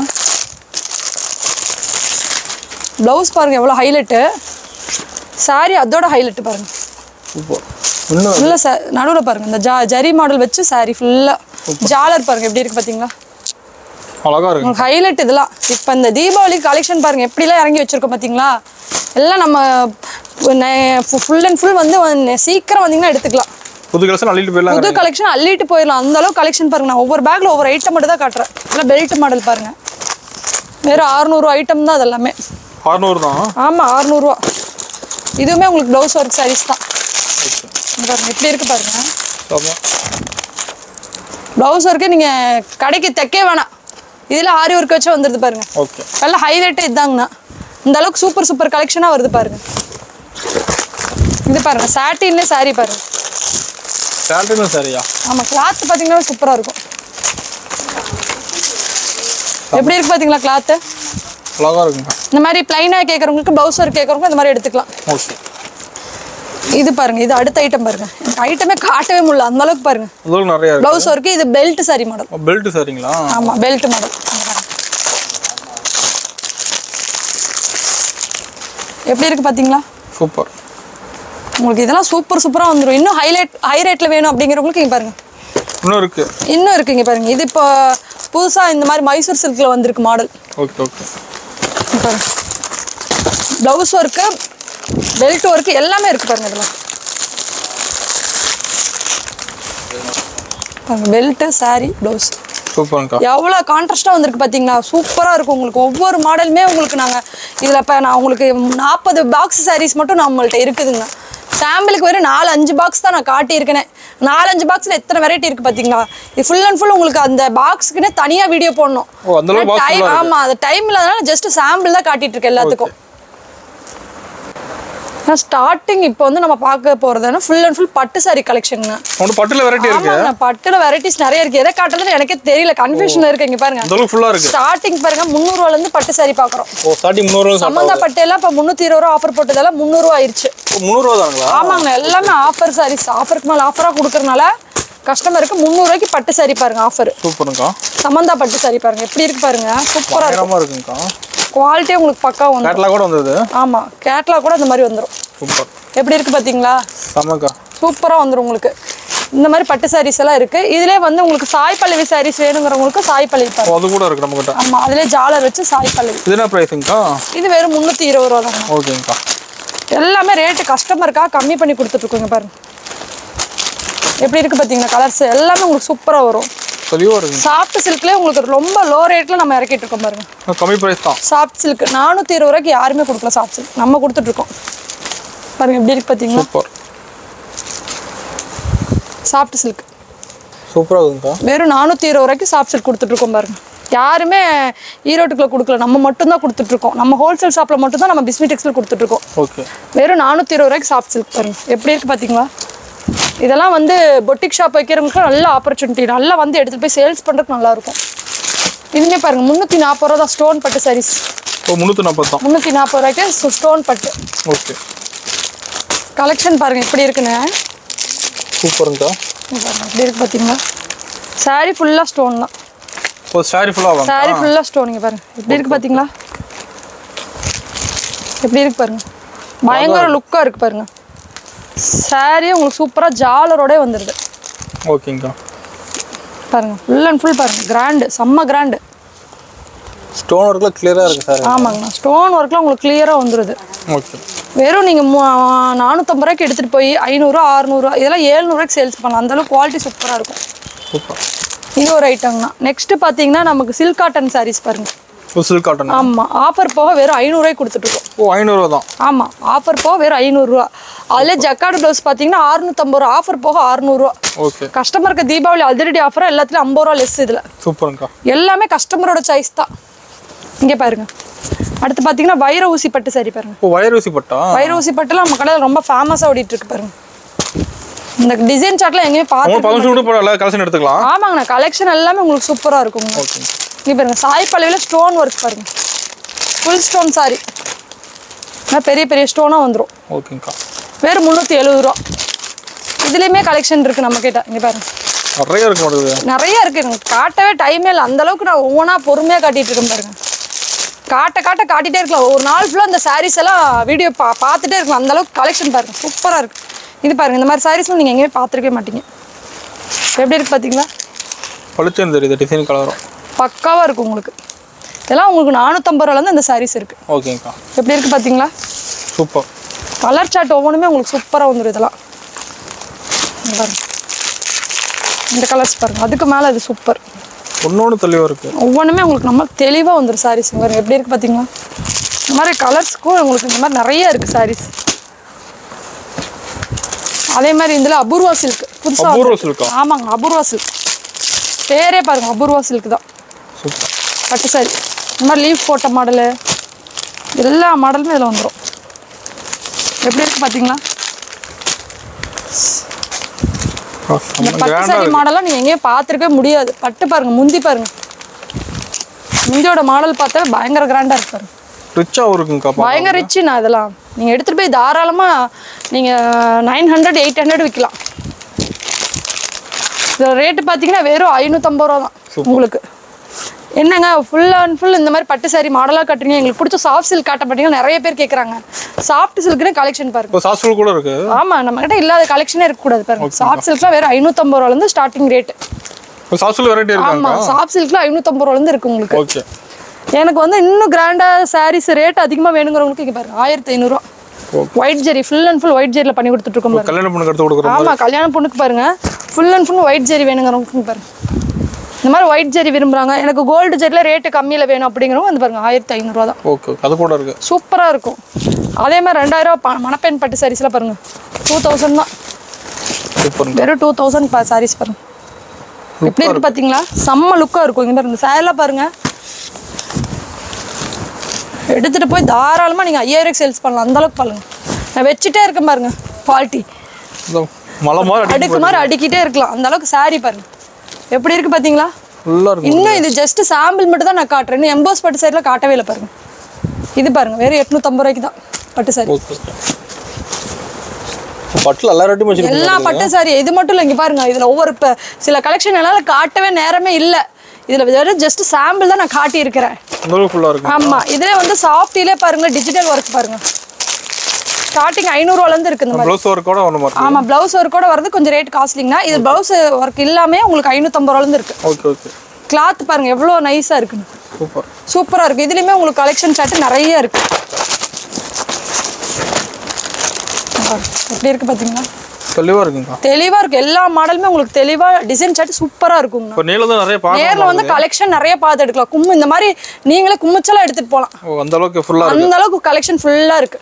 ப்ளவுஸ் பாருங்க எவ்வளோ ஹைலைட்டு saree அதோட ஹைலைட் பாருங்க. ஃபுல்லாக ச நடுவில் பாருங்க இந்த ஜா ஜரி மாடல் வச்சு saree ஃபுல்லாக ஜாலர் பாருங்க எப்படி இருக்கு பாத்தீங்களா? அழகா இருக்கு. உங்களுக்கு ஹைலைட் இதெல்லாம். இப்போ இந்த தீபாவளி கலெக்ஷன் பாருங்க எப்படிலாம் இறங்கி வச்சிருக்கோம் பாத்தீங்களா? எல்லாம் நம்ம ஃபுல் அண்ட் ஃபுல் வந்து சீக்கிரம் வந்தீங்கன்னா எடுத்துக்கலாம். புது கலெக்ஷன் அள்ளிட்டு போயிடலாம் புது கலெக்ஷன் அள்ளிட்டு போயிடலாம். அந்த அளவுக்கு கலெக்ஷன் பாருங்க நான் ஒவ்வொரு பேக்ல ஒவ்வொரு ஐட்டம் மட்டும் தான் காட்டுறேன். இல்லை பெல்ட் மாடல் பாருங்க. வெறும் 600 ஐட்டம் தான் அது எல்லாமே அறுநூறு தான்? ஆமா 600 ரூபா இதுவுமே உங்களுக்கு ப்ளவுஸ் ஒர்க் சாரீஸ் தான். பாருங்க எப்படி இருக்கு பாருங்க. ஆமாம் ப்ளவுஸ் ஒர்க்கு நீங்க கடைக்கு தைக்கே வேணாம். இதுல ஆரி ஒர்க் வச்சு வந்துருது பாருங்க. ஓகே. நல்ல ஹைலைட்டே இதாங்கண்ணா. இந்த அளவுக்கு சூப்பர் சூப்பர் கலெக்ஷனா வருது பாருங்க. இது பாருங்க சாட்டின்ல saree பாருங்க. சேலரியும் சரியா ஆமா கிளாத் பாத்தீங்கன்னா சூப்பரா இருக்கும். எப்படி இருக்கு பாத்தீங்களா கிளாத் அழகா இருக்குங்க. இந்த மாதிரி பிளைனா கேட்கறவங்களுக்கு ஒர்க் கேட்கறவங்க இந்த மாதிரி எடுத்துக்கலாம். ஓகே இது பாருங்க இது அடுத்த ஐட்டம் பாருங்க. ஐட்டமே காட்டவே முடியல அந்த அளவுக்கு பாருங்க. அதுவும் நிறைய ப்ளவுஸ் ஒர்க்கு இது பெல்ட் saree மாடல் பெல்ட் சரிங்களா ஆமா பெல்ட் மாடல் எப்படி இருக்கு பாத்தீங்களா? சூப்பர் உங்களுக்கு இதெல்லாம் சூப்பர் சூப்பரா வந்துடும் இன்னும் ஹைலைட் ஹை ரேட்ல வேணும் அப்படிங்கிறவங்களுக்கு இங்க பாருங்க. இன்னும் இருக்கு. இன்னும் இருக்குங்க பாருங்க. இது இப்போ புதுசா இந்த மாதிரி மைசூர் சில்க்ல வந்திருக்கு மாடல் ஓகே ஓகே பாருங்க ப்ளவுஸ் ஒர்க்கு பெல்ட் ஒர்க்கு எல்லாமே இருக்கு பாருங்க இதெல்லாம் பாருங்க பெல்ட்டு saree ப்ளவுஸ் எவ்வளோ கான்ட்ராஸ்டாக வந்திருக்கு பார்த்தீங்களா சூப்பராக இருக்கும் உங்களுக்கு. ஒவ்வொரு மாடலுமே உங்களுக்கு நாங்கள் இதில் இப்போ நான் உங்களுக்கு நாற்பது பாக்ஸ் சாரீஸ் மட்டும் நம்மள்ட்ட இருக்குதுங்க. சாம்பிளுக்கு வெறும் நாலு அஞ்சு பாக்ஸ் தான் நான் காட்டியிருக்கேனே. நாலஞ்சு பாக்ஸில் எத்தனை வெரைட்டி இருக்குது பார்த்தீங்களா இது ஃபுல் அண்ட் ஃபுல் உங்களுக்கு அந்த பாக்ஸுக்குன்னே தனியாக வீடியோ போடணும். அந்த டைம் இருக்கு. ஆமாம் அது டைம் இல்லாதனால ஜஸ்ட் சாம்பிள் தான் காட்டிட்டு இருக்கு எல்லாத்துக்கும். ஸ்டார்டிங் இப்போ வந்து நம்ம பார்க்க போகிறதுனா ஃபுல் அண்ட் ஃபுல் பட்டு சாரி கலெக்ஷனுங்க பட்டுல வெரைட்டி இருக்கு? பட்டுல வெரைட்டிஸ் நிறைய இருக்கு. எதை காட்டுறதுன்னு எனக்கே தெரியல. கன்ஃபியூஷன் இருக்கு இங்க பாருங்க. ஸ்டார்டிங் பாருங்க முந்நூறுவால இருந்து பட்டு சாரி பாக்குறோம் ஸ்டார்டிங் முந்நூறு சம்மந்தா பட்டு எல்லாம் இப்ப முந்நூத்தி இருபது ரூபா ஆஃபர் போட்டதெல்லாம் முந்நூறுவா ஆயிருச்சு. முந்நூறுவா தானுங்களா ஆமாங்க எல்லாமே ஆஃபர் சாரீஸ் ஆஃபருக்கு மேல ஆஃபரா கொடுக்கறனால கஸ்டமருக்கு முந்நூறுவாய்க்கு பட்டு சாரி பாருங்க ஆஃபர் சூப்பருங்கக்கா சம்மந்தா பட்டு சாரி பாருங்க. எப்படி இருக்கு பாருங்க? சூப்பரா இருக்கு. பயங்கரமா இருக்குங்கக்கா குவாலிட்டியே உங்களுக்கு பக்கா வந்துடும் கேட்லாக் கூட வந்தது. ஆமா கேட்லாக் கூட இந்த மாதிரி வந்துடும் சூப்பர். எப்படி இருக்கு பாத்தீங்களா? செம்மக்கா. சூப்பரா வந்துடும் உங்களுக்கு. இந்த மாதிரி பட்டு சாரீஸ் எல்லாம் இருக்கு. இதுலயே வந்து உங்களுக்கு சாய் பல்லவி சாரீஸ் வேணுங்கிறவங்களுக்கு சாய் பல்லவி பாருங்க. அது கூட இருக்கு நம்ம கிட்ட ஆமா அதுலயே ஜாலர் வச்சு சாய் பல்லவி. இது என்ன ப்ரைஸுங்கக்கா இது வெறும் முந்நூற்றி இருபது ரூபா தாங்க ஓகேங்கக்கா எல்லாமே ரேட்டு கஸ்டமருக்காக கம்மி பண்ணி கொடுத்துட்ருக்கோங்க பாருங்க. எப்படி இருக்கு பார்த்தீங்கன்னா கலர்ஸ் எல்லாமே உங்களுக்கு சூப்பராக வரும். சாஃப்ட் சில்க்லேயே உங்களுக்கு ரொம்ப லோ ரேட்டில் நம்ம இறக்கிட்டு இருக்கோம் பாருங்க. கம்மி ப்ரைஸ் தான். சாஃப்ட் சில்க் நானூற்றி இருபது ரூபாய்க்கு யாருமே கொடுக்கல சாஃப்ட் சில்க் நம்ம கொடுத்துட்ருக்கோம் பாருங்க எப்படி இருக்கு பார்த்தீங்களா சூப்பர் சாஃப்ட் சில்க் சூப்பராக வெறும் நானூற்றி இருபது ரூபாய்க்கு சாஃப்ட் சில்க் கொடுத்துட்ருக்கோம் பாருங்க. யாருமே ஈரோட்டுக்குள்ள கொடுக்கல. நம்ம மட்டும்தான் கொடுத்துட்ருக்கோம் நம்ம ஹோல்சேல் ஷாப்பில் மட்டும்தான் நம்ம பிஸ்மி டெக்ஸில் கொடுத்துட்ருக்கோம் ஓகே வெறும் நானூற்றி இருபது ரூபாய்க்கு சாஃப்ட் சில்க் பாருங்க. எப்படி இருக்கு பார்த்தீங்களா இதெல்லாம் வந்து பொட்டிக் ஷாப் வைக்கிறவங்களுக்கு நல்ல ஆப்பர்ச்சுனிட்டி நல்லா வந்து எடுத்துகிட்டு போய் சேல்ஸ் பண்ணுறதுக்கு நல்லா இருக்கும் இதுமே பாருங்க முந்நூற்றி நாற்பது ரூபா தான் ஸ்டோன் பட்டு சாரீஸ் ஓ முந்நூற்றி நாற்பது தான். முந்நூற்றி நாற்பது ரூபாய்க்கு ஸ்டோன் பட்டு. ஓகே. கலெக்ஷன் பாருங்க எப்படி இருக்குன்னு. சூப்பருங்கக்கா எப்படி இருக்கு பார்த்தீங்களா சாரீ ஃபுல்லாக ஸ்டோன் தான். ஓ சாரி ஃபுல்லாக சாரீ ஃபுல்லாக ஸ்டோன் இங்க பாருங்க. எப்படி இருக்கு பார்த்தீங்களா எப்படி இருக்கு பாருங்க? பயங்கர லுக்காக இருக்கு பாருங்க. சாரியே உங்களுக்கு சூப்பராக ஜாலரோட வந்துடுது ஓகேங்கக்கா பாருங்க ஃபுல் அண்ட் ஃபுல் பாருங்க கிராண்டு செம்ம கிராண்டு ஸ்டோன் ஒர்க்கில் கிளியராக இருக்கு சார். ஆமாங்கண்ணா ஸ்டோன் ஒர்க்லாம் உங்களுக்கு கிளியராக வந்துடுது ஓகே. வெறும் நீங்கள் நானூற்றம்பது ரூபாய்க்கு எடுத்துகிட்டு போய் ஐநூறுரூவா அறுநூறுவா இதெல்லாம் ஏழ்நூறுவாய்க்கு சேல்ஸ் பண்ணலாம். அந்தளவுக்கு குவாலிட்டி சூப்பராக இருக்கும். சூப்பர். இது ஒரு ஐட்டம்னா நெக்ஸ்ட்டு பார்த்தீங்கன்னா நமக்கு சில்க் காட்டன் சாரீஸ் பாருங்க. ஓ சில்க் காட்டன் ஆமாம் ஆஃபர் போக வெறும் ஐநூறுரூவாய்க்கு கொடுத்துட்ருக்கோம் ஓ ஐநூறுரூவா தான். ஆமாம் ஆஃபர் போக வெறும் ஐநூறுரூவா அதில் ஜக்காடு ப்ளவுஸ் பார்த்தீங்கன்னா அறுநூத்தம்பது ரூபா ஆஃபர் போக அறுநூறுவா ஓகே. கஸ்டமருக்கு தீபாவளி அதிரடி ஆஃபர் எல்லாத்துலையும் ஐம்பது ரூபா லெஸ் இதில். சூப்பருங்கக்கா எல்லாமே கஸ்டமரோட சாய்ஸ் தான். இங்கே பாருங்க. அடுத்து பார்த்தீங்கன்னா வைர ஊசி பட்டு சரி பாருங்க. ஓ வயர் ஊசி பட்டா? வைர ஊசி பட்டுலாம் நம்ம கடையில் ரொம்ப ஃபேமஸாக ஓடிட்டு இருக்கு பாருங்க. இந்த டிசைன் சார்ட்லாம் எங்கேயுமே பார்த்து கூட போடல கலெக்ஷன் எடுத்துக்கலாம். ஆமாங்கண்ணா கலெக்ஷன் எல்லாமே உங்களுக்கு சூப்பராக இருக்குங்க. ஓகே இங்கே பாருங்க சாய் பல்லவியில் ஸ்டோன் ஒர்க் பாருங்க. ஃபுல் ஸ்டோன் சாரி பெரிய பெரிய ஸ்டோனாக வந்துடும் ஓகேங்கக்கா வெறும் முந்நூற்றி எழுபது ரூபா. இதுலேயுமே கலெக்ஷன் இருக்குது நம்ம கிட்ட இங்கே பாருங்க. நிறைய இருக்க மாட்டேங்குது நிறைய இருக்கு. எனக்கு காட்டவே டைமே இல்லை. அந்த அளவுக்கு நான் ஒவ்வொன்றா பொறுமையாக காட்டிட்டு இருக்கேன் பாருங்க. காட்ட காட்ட காட்டிட்டே இருக்கலாம். ஒரு நாள் ஃபுல்லாக அந்த சாரீஸ் எல்லாம் வீடியோ பா பார்த்துட்டே இருக்கலாம். அந்த அளவுக்கு கலெக்ஷன் பாருங்க. சூப்பராக இருக்கு. இது பாருங்க. இந்த மாதிரி சாரீஸ்லாம் நீங்கள் எங்கேயுமே பார்த்துருக்கவே மாட்டீங்க. எப்படி இருக்கு பார்த்தீங்களா பளிச்சுன்னு தெரியுது. டிசைன் கலரும் பக்காவாக இருக்கும் உங்களுக்கு. இதெல்லாம் உங்களுக்கு நானூற்றம்பது ரூபாலேருந்து அந்த சாரீஸ் இருக்கு. ஓகேங்கக்கா எப்படி இருக்கு பார்த்தீங்களா சூப்பர். கலர் சார்ட் ஒவ்வொன்றுமே உங்களுக்கு சூப்பராக வந்துடும் இதெல்லாம். இந்த கலர்ஸ் பாருங்க. அதுக்கு மேலே அது சூப்பர் ஒன்னொன்று தெளிவாக இருக்கு. ஒவ்வொன்றுமே உங்களுக்கு நம்ம தெளிவாக வந்துடும் சாரீஸ் பாருங்க. எப்படி இருக்கு பார்த்தீங்களா இந்த மாதிரி கலர்ஸ்க்கும் உங்களுக்கு இந்த மாதிரி நிறைய இருக்கு சாரீஸ் அதே மாதிரி இதில் அபூர்வா சில்க் புதுசாக ஆமாங்க அபூர்வா சில்க் பேரே பாருங்க அபூர்வா சில்க் தான். பட்டு சாரி இந்த மாதிரி லீஃப் போட்ட மாடலு எல்லா மாடலுமே இதில் வந்துடும் எப்படி இருக்கு பார்த்தீங்களா இந்த பட்டு சாரி மாடலாம் நீங்கள் எங்கேயும் பார்த்துருக்கவே முடியாது. பட்டு பாருங்க முந்தி பாருங்க. முந்தியோட மாடல் பார்த்தாவே பயங்கர கிராண்டாக இருக்கு பாருங்க. ரிச்சாகவும் இருக்குங்கக்கா பயங்கர ரிச்சு நான் இதெல்லாம். நீங்கள் எடுத்துகிட்டு போய் தாராளமாக நீங்கள் நைன் ஹண்ட்ரட் எயிட் ஹண்ட்ரட் விற்கலாம் இதோட ரேட்டு பார்த்தீங்கன்னா வெறும் ஐநூற்றம்பது ரூபா தான் உங்களுக்கு. என்னங்க ஃபுல் அண்ட் ஃபுல் இந்த மாதிரி பட்டு சாரி மாடலாக கட்டுறீங்க. எங்களுக்கு பிடிச்ச சாஃப்ட் சில்க் காட்ட மாட்டீங்கன்னா நிறைய பேர் கேட்குறாங்க சாஃப்ட் சில்க்னு கலெக்ஷன் பாருங்க. இப்போ சாஸ்ஃபுல் கூட இருக்கு? ஆமா நம்ம கிட்ட இல்லாத கலெக்ஷனே இருக்கக்கூடாது பாருங்க. சாஃப்ட் சில்க்லாம் வெறும் ஐநூற்றம்பது ரூபாலேருந்து ஸ்டார்டிங் ரேட் இப்போ சாஸ்ஃபுல் வெரைட்டி ஆமா இருக்காங்க சாஃப்ட் சில்க்லாம் ஐநூற்றம்பது ரூபாலேருந்து இருக்கு உங்களுக்கு. ஓகே எனக்கு வந்து இன்னும் கிராண்டாக சாரீஸ் ரேட் அதிகமாக வேணுங்கிறவங்களுக்கு இங்கே பாருங்க ஆயிரத்தி ஐநூறுரூவா white zari full and full white ஜெரியில் பண்ணி கொடுத்துட்ருக்கோம் பாருங்க. கல்யாணம் பொண்ணுக்கு எடுத்து கொடுக்குறோம் ஆமா கல்யாண பொண்ணுக்கு பாருங்க. Full and full white zari வேணுங்கிறவங்களுக்கு பாருங்க. இந்த மாதிரி ஒயிட் ஜெரி விரும்புறாங்க. எனக்கு கோல்டு ஜெரில ரேட்டு கம்மியில் வேணும் அப்படிங்கிறவங்க வந்து பாருங்க ஆயிரத்தி ஐநூறுரூவா தான். ஓகே அது கூட இருக்கு. சூப்பராக இருக்கும். அதே மாதிரி ப- மணப்பெண் பட்டு சாரீஸ்லாம் பாருங்க. டூ தௌசண்ட் தான். வெறும் டூ தௌசண்ட் சாரீஸ் பாருங்க. எப்படி இருக்கு பார்த்தீங்களா செம்ம லுக்காக இருக்கும். இங்கே பாருங்க சேலாம் பாருங்க. எடுத்துட்டு போய் தாராளமாக நீங்கள் ஐயாயிரம் சேல்ஸ் பண்ணலாம். அந்த அளவுக்கு பாருங்க. நான் வச்சுட்டே இருக்கேன் பாருங்க குவாலிட்டி மலை மாதிரி அடி அடுக்கு மாதிரி அடிக்கிட்டே இருக்கலாம். அந்த அளவுக்கு saree பாருங்க. எப்படி இருக்கு இருக்கும் இன்னும் இது ஜஸ்ட் சாம்பிள் மட்டும் தான் நான் காட்டுறேன். இன்னும் எம்போஸ் பட்டு சைடில் காட்டவே இல்லை பாருங்க. இது பாருங்க வெறும் எட்நூத்தம்பது ரூபாய்க்கு தான் பட்டு சாரி எல்லா பட்டு சாரி இது மட்டும் இல்லை இங்கே பாருங்க இதில் ஒவ்வொரு இப்போ சில கலெக்ஷன் என்னால் காட்டவே நேரமே இல்லை. இதில் வெறும் ஜஸ்ட் சாம்பிள் தான் நான் காட்டியிருக்கிறேன். ஆமா இதுல வந்து சாஃப்டிலே பாருங்க டிஜிட்டல் ஒர்க் பாருங்க. ஸ்டார்டிங் ஐநூறுவாலேருந்து இருக்கு இந்த ப்ளவுஸ் ஒர்க்கோட ஒன்று மாதிரி ஆமா பிளவுஸ் ஒர்க்கோட வரது கொஞ்சம் ரேட் காஸ்ட்லிங்கண்ணா இது பிளவுஸ் ஒர்க் இல்லாமே உங்களுக்கு ஐநூற்றம்பது ரூபாலேருந்து இருக்கு. ஓகே ஓகே கிளாத் பாருங்க எவ்வளோ நைஸாக இருக்குன்னு. சூப்பர் சூப்பரா இருக்கு. இதுலயுமே உங்களுக்கு கலெக்ஷன் சார்ட் நிறைய இருக்கு. பாருங்க, எப்படி இருக்கு பாத்தீங்களா? தெளிவாக இருக்குங்கக்கா தெளிவா இருக்கு. எல்லா மாடலுமே உங்களுக்கு தெளிவா டிசைன் சார்ட் சூப்பரா நீளம் தான் நிறைய நேர்ல வந்து கலெக்ஷன் நிறைய பார்த்து எடுக்கலாம். கும்மு இந்த மாதிரி நீங்களே கும்மிச்செல்லாம் எடுத்துட்டு போகலாம் ஓ அந்த அளவுக்கு இருக்கு. அந்த அளவுக்கு கலெக்ஷன் ஃபுல்லா இருக்கு.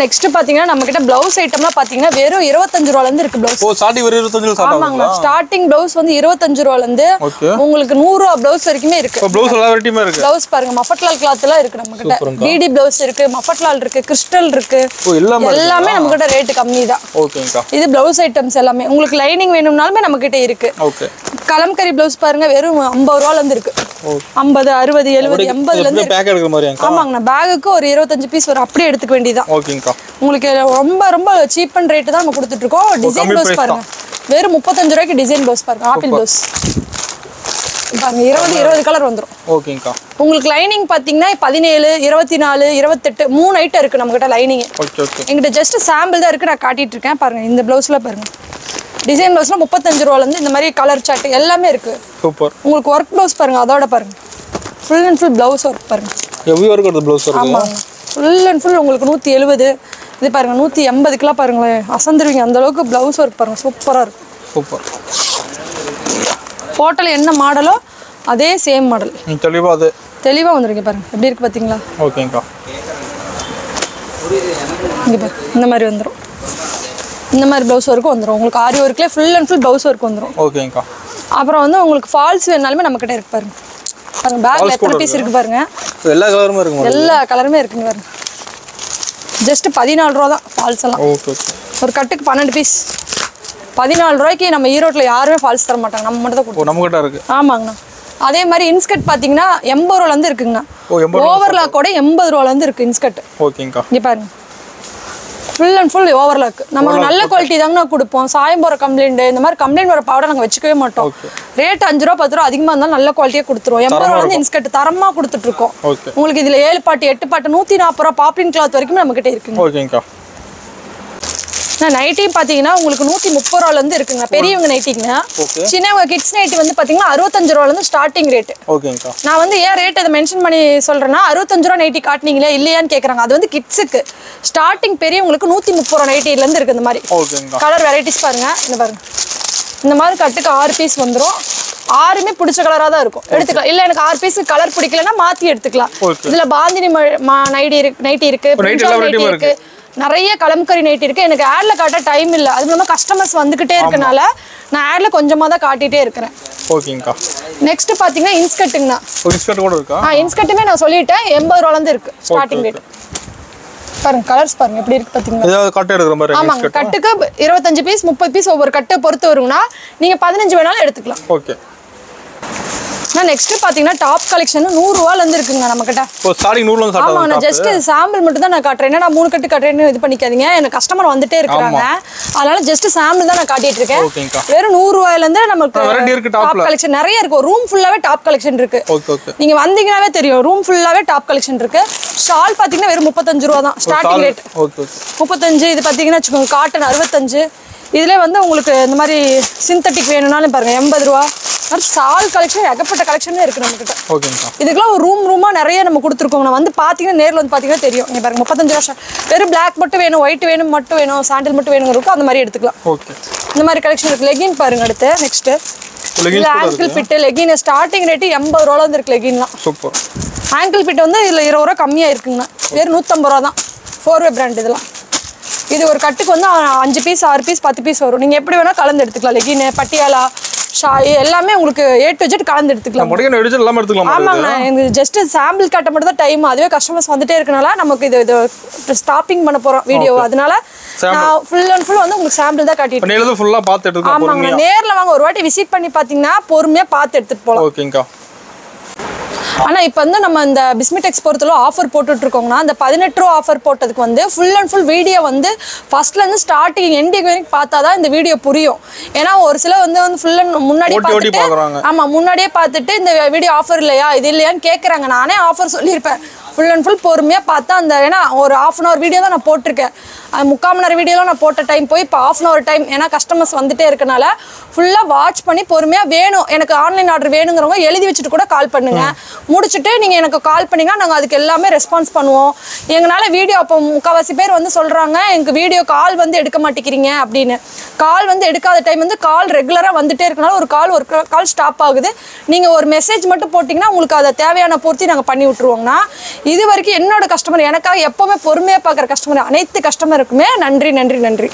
நெக்ஸ்ட் பாத்தீங்கன்னா நம்ம கிட்ட பிளவுஸ் ஐட்டம்லாம் பாத்தீங்கன்னா வெறும் இருபத்தஞ்சு ரூபால இருந்து இருக்கு பிளவுஸ் ஓ ஸ்டார்டிங் ஒரு இருபத்தஞ்சு ஆமாங்க. ஆகுங்களா ஸ்டார்டிங் பிளவுஸ் வந்து இருபத்தஞ்சு ரூபால இருந்து உங்களுக்கு நூறு ரூபா பிளவுஸ் வரைக்குமே இருக்கு. ப்ளவுஸ் எல்லா வெரைட்டியுமே இருக்கு. பிளவுஸ் பாருங்க மஃபட்லால் கிளாத் எல்லாம் இருக்கு நம்ம கிட்ட டிடி பிளவுஸ் இருக்கு மஃபட்லால் இருக்கு கிறிஸ்டல் இருக்கு. எல்லாமே நம்ம கிட்ட ரேட்டு கம்மி தான் ஓகேங்கக்கா இது பிளவுஸ் ஐட்டம்ஸ் எல்லாமே. உங்களுக்கு லைனிங் வேணும்னாலுமே நம்ம கிட்ட இருக்கு. ஓகே. கலம்கரி பிளவுஸ் பாருங்க வெறும் ஐம்பது ரூபால இருந்து இருக்கு ஐம்பது அறுபது எழுபது எண்பதுல இருந்து ஆமாங்கண்ணா பேகுக்கு ஒரு இருபத்தஞ்சு பீஸ் வரும் அப்படியே எடுத்துக்க வேண்டியதான் ஓகேங்கக்கா உங்களுக்கு ரொம்ப ரொம்ப சீப் அண்ட் ரேட்டு தான் நம்ம கொடுத்துட்டு இருக்கோம் டிசைன் price பாருங்க. வெறும் முப்பத்தஞ்சு ரூபாய்க்கு டிசைன் ப்ளவுஸ் பாருங்க. ஆப்பிள் ப்ளவுஸ் பாருங்க இருபது இருபது கலர் வந்துரும். ஓகேங்கக்கா உங்களுக்கு லைனிங் பார்த்தீங்கன்னா பதினேழு இருபத்தி நாலு இருபத்தெட்டு மூணு ஐட்டம் இருக்கு நம்மகிட்ட லைனிங் எங்கிட்ட ஜஸ்ட் சாம்பிள் தான் இருக்கு நான் காட்டிட்டு இருக்கேன் பாருங்க இந்த பிளவுஸ்ல பாருங்க. டிசைன் பிளவுஸ்ல முப்பத்தஞ்சு ரூபால இருந்து இந்த மாதிரி கலர் சார்ட் எல்லாமே இருக்கு. சூப்பர். உங்களுக்கு ஒர்க் பிளவுஸ் பாருங்க அதோட பாருங்க. Full and full blouse work பாருங்க. வரைக்கும் வருது ப்ளவுஸ் ஆமாங்க. ஃபுல் அண்ட் ஃபுல் உங்களுக்கு நூற்றி எழுபது. இது பாருங்க நூற்றி எண்பதுக்குலாம் பாருங்களேன். அசந்துருவீங்க. அந்த அளவுக்கு பிளவுஸ் ஒர்க் பாருங்க. சூப்பராக இருக்கும் சூப்பர் ஃபோட்டோவில் என்ன மாடலோ அதே சேம் மாடல் தெளிவாக அது. தெளிவாக வந்துருங்க பாருங்க. எப்படி இருக்கு பார்த்தீங்களா ஓகேங்கக்கா இங்கே பாருங்க இந்த மாதிரி வந்துடும் இந்த மாதிரி ப்ளவுஸ் ஒர்க்கும் வந்துடும் உங்களுக்கு aari ஒர்க்லேயே full and full blouse work வந்துடும் ஓகேங்கக்கா அப்புறம் வந்து உங்களுக்கு ஃபால்ஸ் வேணாலுமே நம்ம கிட்ட இருக்கு பாருங்க. பாருங்க பேக்ல எத்தனை பீஸ் இருக்கு பாருங்க. எல்லா கலருமே இருக்குமா எல்லா கலருமே இருக்குங்க பாருங்க. ஜஸ்ட் பதினாலு ரூபா தான் ஃபால்ஸ் எல்லாம். ஒரு கட்டுக்கு பன்னெண்டு பீஸ் பதினாலு ரூபாய்க்கு நம்ம ஈரோட்டில் யாருமே ஃபால்ஸ் தர மாட்டாங்க. நம்ம மட்டும் தான் கொடுப்போம் ஓ நம்மகிட்ட இருக்கு. ஆமாங்கண்ணா. அதே மாதிரி இன்ஸ்கட் பார்த்தீங்கன்னா எண்பது ரூபாலேருந்து இருக்குங்கண்ணா. ஓவர்லாக் கூட எண்பது ரூபாலேருந்து இருக்கு இன்ஸ்கட். ஓகேங்கக்கா இங்கே பாருங்க. ஃபுல் அண்ட் ஃபுல் ஓவர்லாக் நம்ம நல்ல குவாலிட்டி தாங்கண்ணா கொடுப்போம். சாயம் போகிற கம்ப்ளைண்ட் இந்த மாதிரி கம்ப்ளைண்ட் வர பாவடை நாங்கள் வச்சுக்கவே மாட்டோம். ரேட் அஞ்சு ரூபா பத்து ரூபா அதிகமாக இருந்தாலும் நல்ல குவாலிட்டியாக கொடுத்துருவோம். எண்பது ரூபாலேருந்து இன்ஸ்கட் தரமாக கொடுத்துட்ருக்கோம் உங்களுக்கு இதில் ஏழு பாட்டு எட்டு பாட்டு நூற்றி நாற்பது ரூபா பாப்ளின் கிளாத் வரைக்கும் நம்மக்கிட்ட இருக்குங்க. ஓகேங்கக்கா நான் நைட்டி பார்த்தீங்கன்னா உங்களுக்கு நூற்றி முப்பது ரூபாலேருந்து இருக்குங்க. பெரியவங்க நைட்டிங்க ஓகே சின்னவங்க கிட்ஸ் நைட்டி வந்து பார்த்தீங்கன்னா அறுபத்தஞ்சு ரூபாலேருந்து ஸ்டார்டிங் ஓகேங்கக்கா நான் வந்து ஏன் ரேட் அதை மென்ஷன் பண்ணி சொல்கிறேன்னா அறுபத்தஞ்சு ரூபா நைட்டி காட்டினீங்களே இல்லையான்னு கேட்குறாங்க அது வந்து கிட்ஸுக்கு ஸ்டார்டிங் பெரியவங்களுக்கு நூற்றி முப்பது ரூபா நைட்டிலேருந்து இருக்குது இந்த மாதிரி. கலர் வெரைட்டிஸ் பாருங்க. இந்த பாருங்க. இந்த மாதிரி கட்டுக்கு ஆறு பீஸ் வந்துடும் ஆறுமே பிடிச்ச கலராக தான் இருக்கும். எடுத்துக்கலாம். இல்லை எனக்கு ஆறு பீஸ் கலர் பிடிக்கலன்னா மாற்றி எடுத்துக்கலாம். இதில் பாந்தினி நைட்டி இருக்கு நைட்டி இருக்கு. இருக்கு. நிறைய கலம்கரி நைட்டி இருக்கு. எனக்கு ஆட்ல காட்ட டைம் இல்லை. அது இல்லாமல் கஸ்டமர்ஸ் வந்துகிட்டே இருக்கனால நான் ஆட்ல கொஞ்சமாக தான் காட்டிட்டே இருக்கிறேன். ஓகேங்கக்கா. நெக்ஸ்ட் பார்த்தீங்கன்னா இன்ஸ்கட்டுங்கண்ணா ஒரு ஸ்கர்ட் கூட இருக்கா? ஆ இன்ஸ்கட்டுமே நான் சொல்லிட்டேன். எண்பது ரூபாலேருந்து இருக்கு. ஸ்டார்டிங் ரேட் பாருங்க கலர்ஸ் பாருங்க. எப்படி இருக்கு பார்த்தீங்களா ஏதாவது எடுக்கிற மாதிரி ஆமாங்க. கட்டுக்கு இருபத்தஞ்சு பீஸ் முப்பது பீஸ் ஒவ்வொரு கட்டை பொறுத்து வருங்கண்ணா. நீங்க பதினஞ்சு வேணாலும் எடுத்துக்கலாம். ஓகே நான் நெக்ஸ்ட் பாத்தீங்கன்னா டாப் கலெக்ஷன் நூறு ரூபால இருந்து இருக்குங்க நம்ம கிட்ட ஸ்டார்டிங் நூறுல ஆமாங்க ஆகும் நான் ஜஸ்ட் சாம்பிள் மட்டும் தான் நான் காட்டுறேன். நான் மூணு கட்டு காட்டுறேன்னு இது பண்ணிக்காதீங்க. எனக்கு கஸ்டமர் வந்துட்டே இருக்காங்க அதனால ஜஸ்ட் சாம்பிள் தான் நான் காட்டிட்டு இருக்கேன். வெறும் நூறு ரூபாயில இருந்து நமக்கு டாப் கலெக்ஷன் நிறைய இருக்கு. ரூம் ஃபுல்லாவே டாப் கலெக்ஷன் இருக்கு. நீங்க வந்தீங்கன்னாவே தெரியும். ரூம் ஃபுல்லாவே டாப் கலெக்ஷன் இருக்கு. ஷால் பாத்தீங்கன்னா வெறும் முப்பத்தஞ்சு ரூபா தான். ஸ்டார்டிங் ரேட் முப்பத்தஞ்சு இது வச்சுக்கோங்க காட்டன் அறுபத்தஞ்சு. இதில் வந்து உங்களுக்கு இந்த மாதிரி சிந்தட்டிக் வேணும்னாலும் பாருங்க எண்பது ரூபா. மாதிரி சால் கலெக்ஷன் ஏகப்பட்ட கலெக்ஷனே இருக்குது நம்மக்கிட்ட ஓகேங்கக்கா இதுக்கெல்லாம் ஒரு ரூம் ரூமாக நிறைய நம்ம கொடுத்துருக்கோங்க நான் வந்து பார்த்தீங்கன்னா நேரில் வந்து பார்த்தீங்கன்னா தெரியும். இங்கே பாருங்க முப்பத்தஞ்சு வருஷம் வெறும் பிளாக் மட்டும் வேணும் ஒயிட் வேணும் மட்டும் வேணும் சாண்டில் மட்டும் இருக்கும் அந்த மாதிரி எடுத்துக்கலாம். ஓகே. இந்த மாதிரி கலெக்ஷன் இருக்குது லெகின் பாருங்க அடுத்து நெக்ஸ்ட்டு கூட ankle fit legging starting rate எண்பது ரூபால இருந்து இருக்கு லெகின்லாம் சூப்பர் ஆங்கிள் ஃபிட் வந்து இதில் இருபது ரூபா கம்மியாக இருக்குங்கண்ணா. வெறும் நூற்றம்பது ரூபா தான் ஃபோர் வே பிராண்ட் இதெல்லாம். இது ஒரு கட்டுக்கு வந்து அஞ்சு பீஸ் ஆறு பீஸ் பத்து பீஸ் வரும். நீங்கள் எப்படி வேணால் கலந்து எடுத்துக்கலாம். லெகின் பட்டியாலா ஷா எல்லாமே உங்களுக்கு ஏ டு ஜெட் கலந்து எடுத்துக்கலாம். இல்லாம எடுத்துக்கலாமா இது? ஆமாங்கண்ணா எனக்கு ஜஸ்ட் சாம்பிள் காட்ட மட்டும் தான் டைம் அதுவே கஸ்டமர்ஸ் வந்துட்டே இருக்கனால நமக்கு இது இது ஸ்டாப்பிங் பண்ண போகிறோம் வீடியோ அதனால நான் ஃபுல் அண்ட் ஃபுல் வந்து உங்களுக்கு சாம்பிள் தான் காட்டிட்டு இப்ப நீங்க ஃபுல்லா பார்த்து எடுத்துக்கலாம் ஆமாங்கண்ணா நேர்ல வாங்க. ஒரு வாட்டி விசிட் பண்ணி பார்த்தீங்கன்னா பொறுமையாக பார்த்து எடுத்துகிட்டு போகலாம் ஓகேங்கக்கா ஆனா இப்போ வந்து நம்ம இந்த பிஸ்மிடெக்ஸ் பொறுத்தளவு ஆஃபர் போட்டுட்டு இருக்கோம்னா அந்த பதினெட்டு ரூபா ஆஃபர் போட்டதுக்கு வந்து ஃபுல் அண்ட் ஃபுல் வீடியோ வந்து ஃபர்ஸ்ட்ல இருந்து ஸ்டார்டிங் எண்டிங் வரைக்கும் பார்த்தா தான் இந்த வீடியோ புரியும். ஏன்னா ஒரு சிலர் வந்து வந்து ஃபுல் அண்ட் முன்னாடி ஓட்டி ஓட்டி பார்த்துட்டு பார்க்கறாங்க. ஆமா முன்னாடியே பார்த்துட்டு இந்த வீடியோ ஆஃபர் இல்லையா இது இல்லையான்னு கேட்குறாங்க நானே ஆஃபர் சொல்லியிருப்பேன். ஃபுல் அண்ட் ஃபுல் பொறுமையாக பார்த்தா அந்த ஏன்னா ஒரு ஆஃப் அன் ஹவர் வீடியோ தான் நான் போட்டிருக்கேன். முக்கால் மணி நேரம் வீடியோலாம் நான் போட்ட டைம் போய் இப்போ ஆஃப் அன் ஹவர் டைம் ஏன்னா கஸ்டமர்ஸ் வந்துட்டே இருக்கனால ஃபுல்லாக வாட்ச் பண்ணி பொறுமையாக வேணும். எனக்கு ஆன்லைன் ஆர்டர் வேணுங்கிறவங்க எழுதி வச்சுட்டு கூட கால் பண்ணுங்க. முடிச்சுட்டு நீங்கள் எனக்கு கால் பண்ணீங்கன்னா நாங்கள் அதுக்கு எல்லாமே ரெஸ்பான்ஸ் பண்ணுவோம். எங்களால் வீடியோ அப்போ முக்கால்வாசி பேர் வந்து சொல்கிறாங்க எனக்கு வீடியோ கால் வந்து எடுக்க மாட்டேங்கிறீங்க அப்படின்னு. கால் வந்து எடுக்காத டைம் வந்து கால் ரெகுலராக வந்துட்டே இருக்கனால ஒரு கால் ஒரு கால் ஸ்டாப் ஆகுது. நீங்கள் ஒரு மெசேஜ் மட்டும் போட்டிங்கன்னா உங்களுக்கு அதை தேவையான பூர்த்தி நாங்கள் பண்ணி விட்ருவோங்கண்ணா இது வரைக்கும் என்னோட கஸ்டமர் எனக்காக எப்போவுமே பொறுமையாக பார்க்குற கஸ்டமர் அனைத்து கஸ்டமருக்குமே நன்றி நன்றி நன்றி.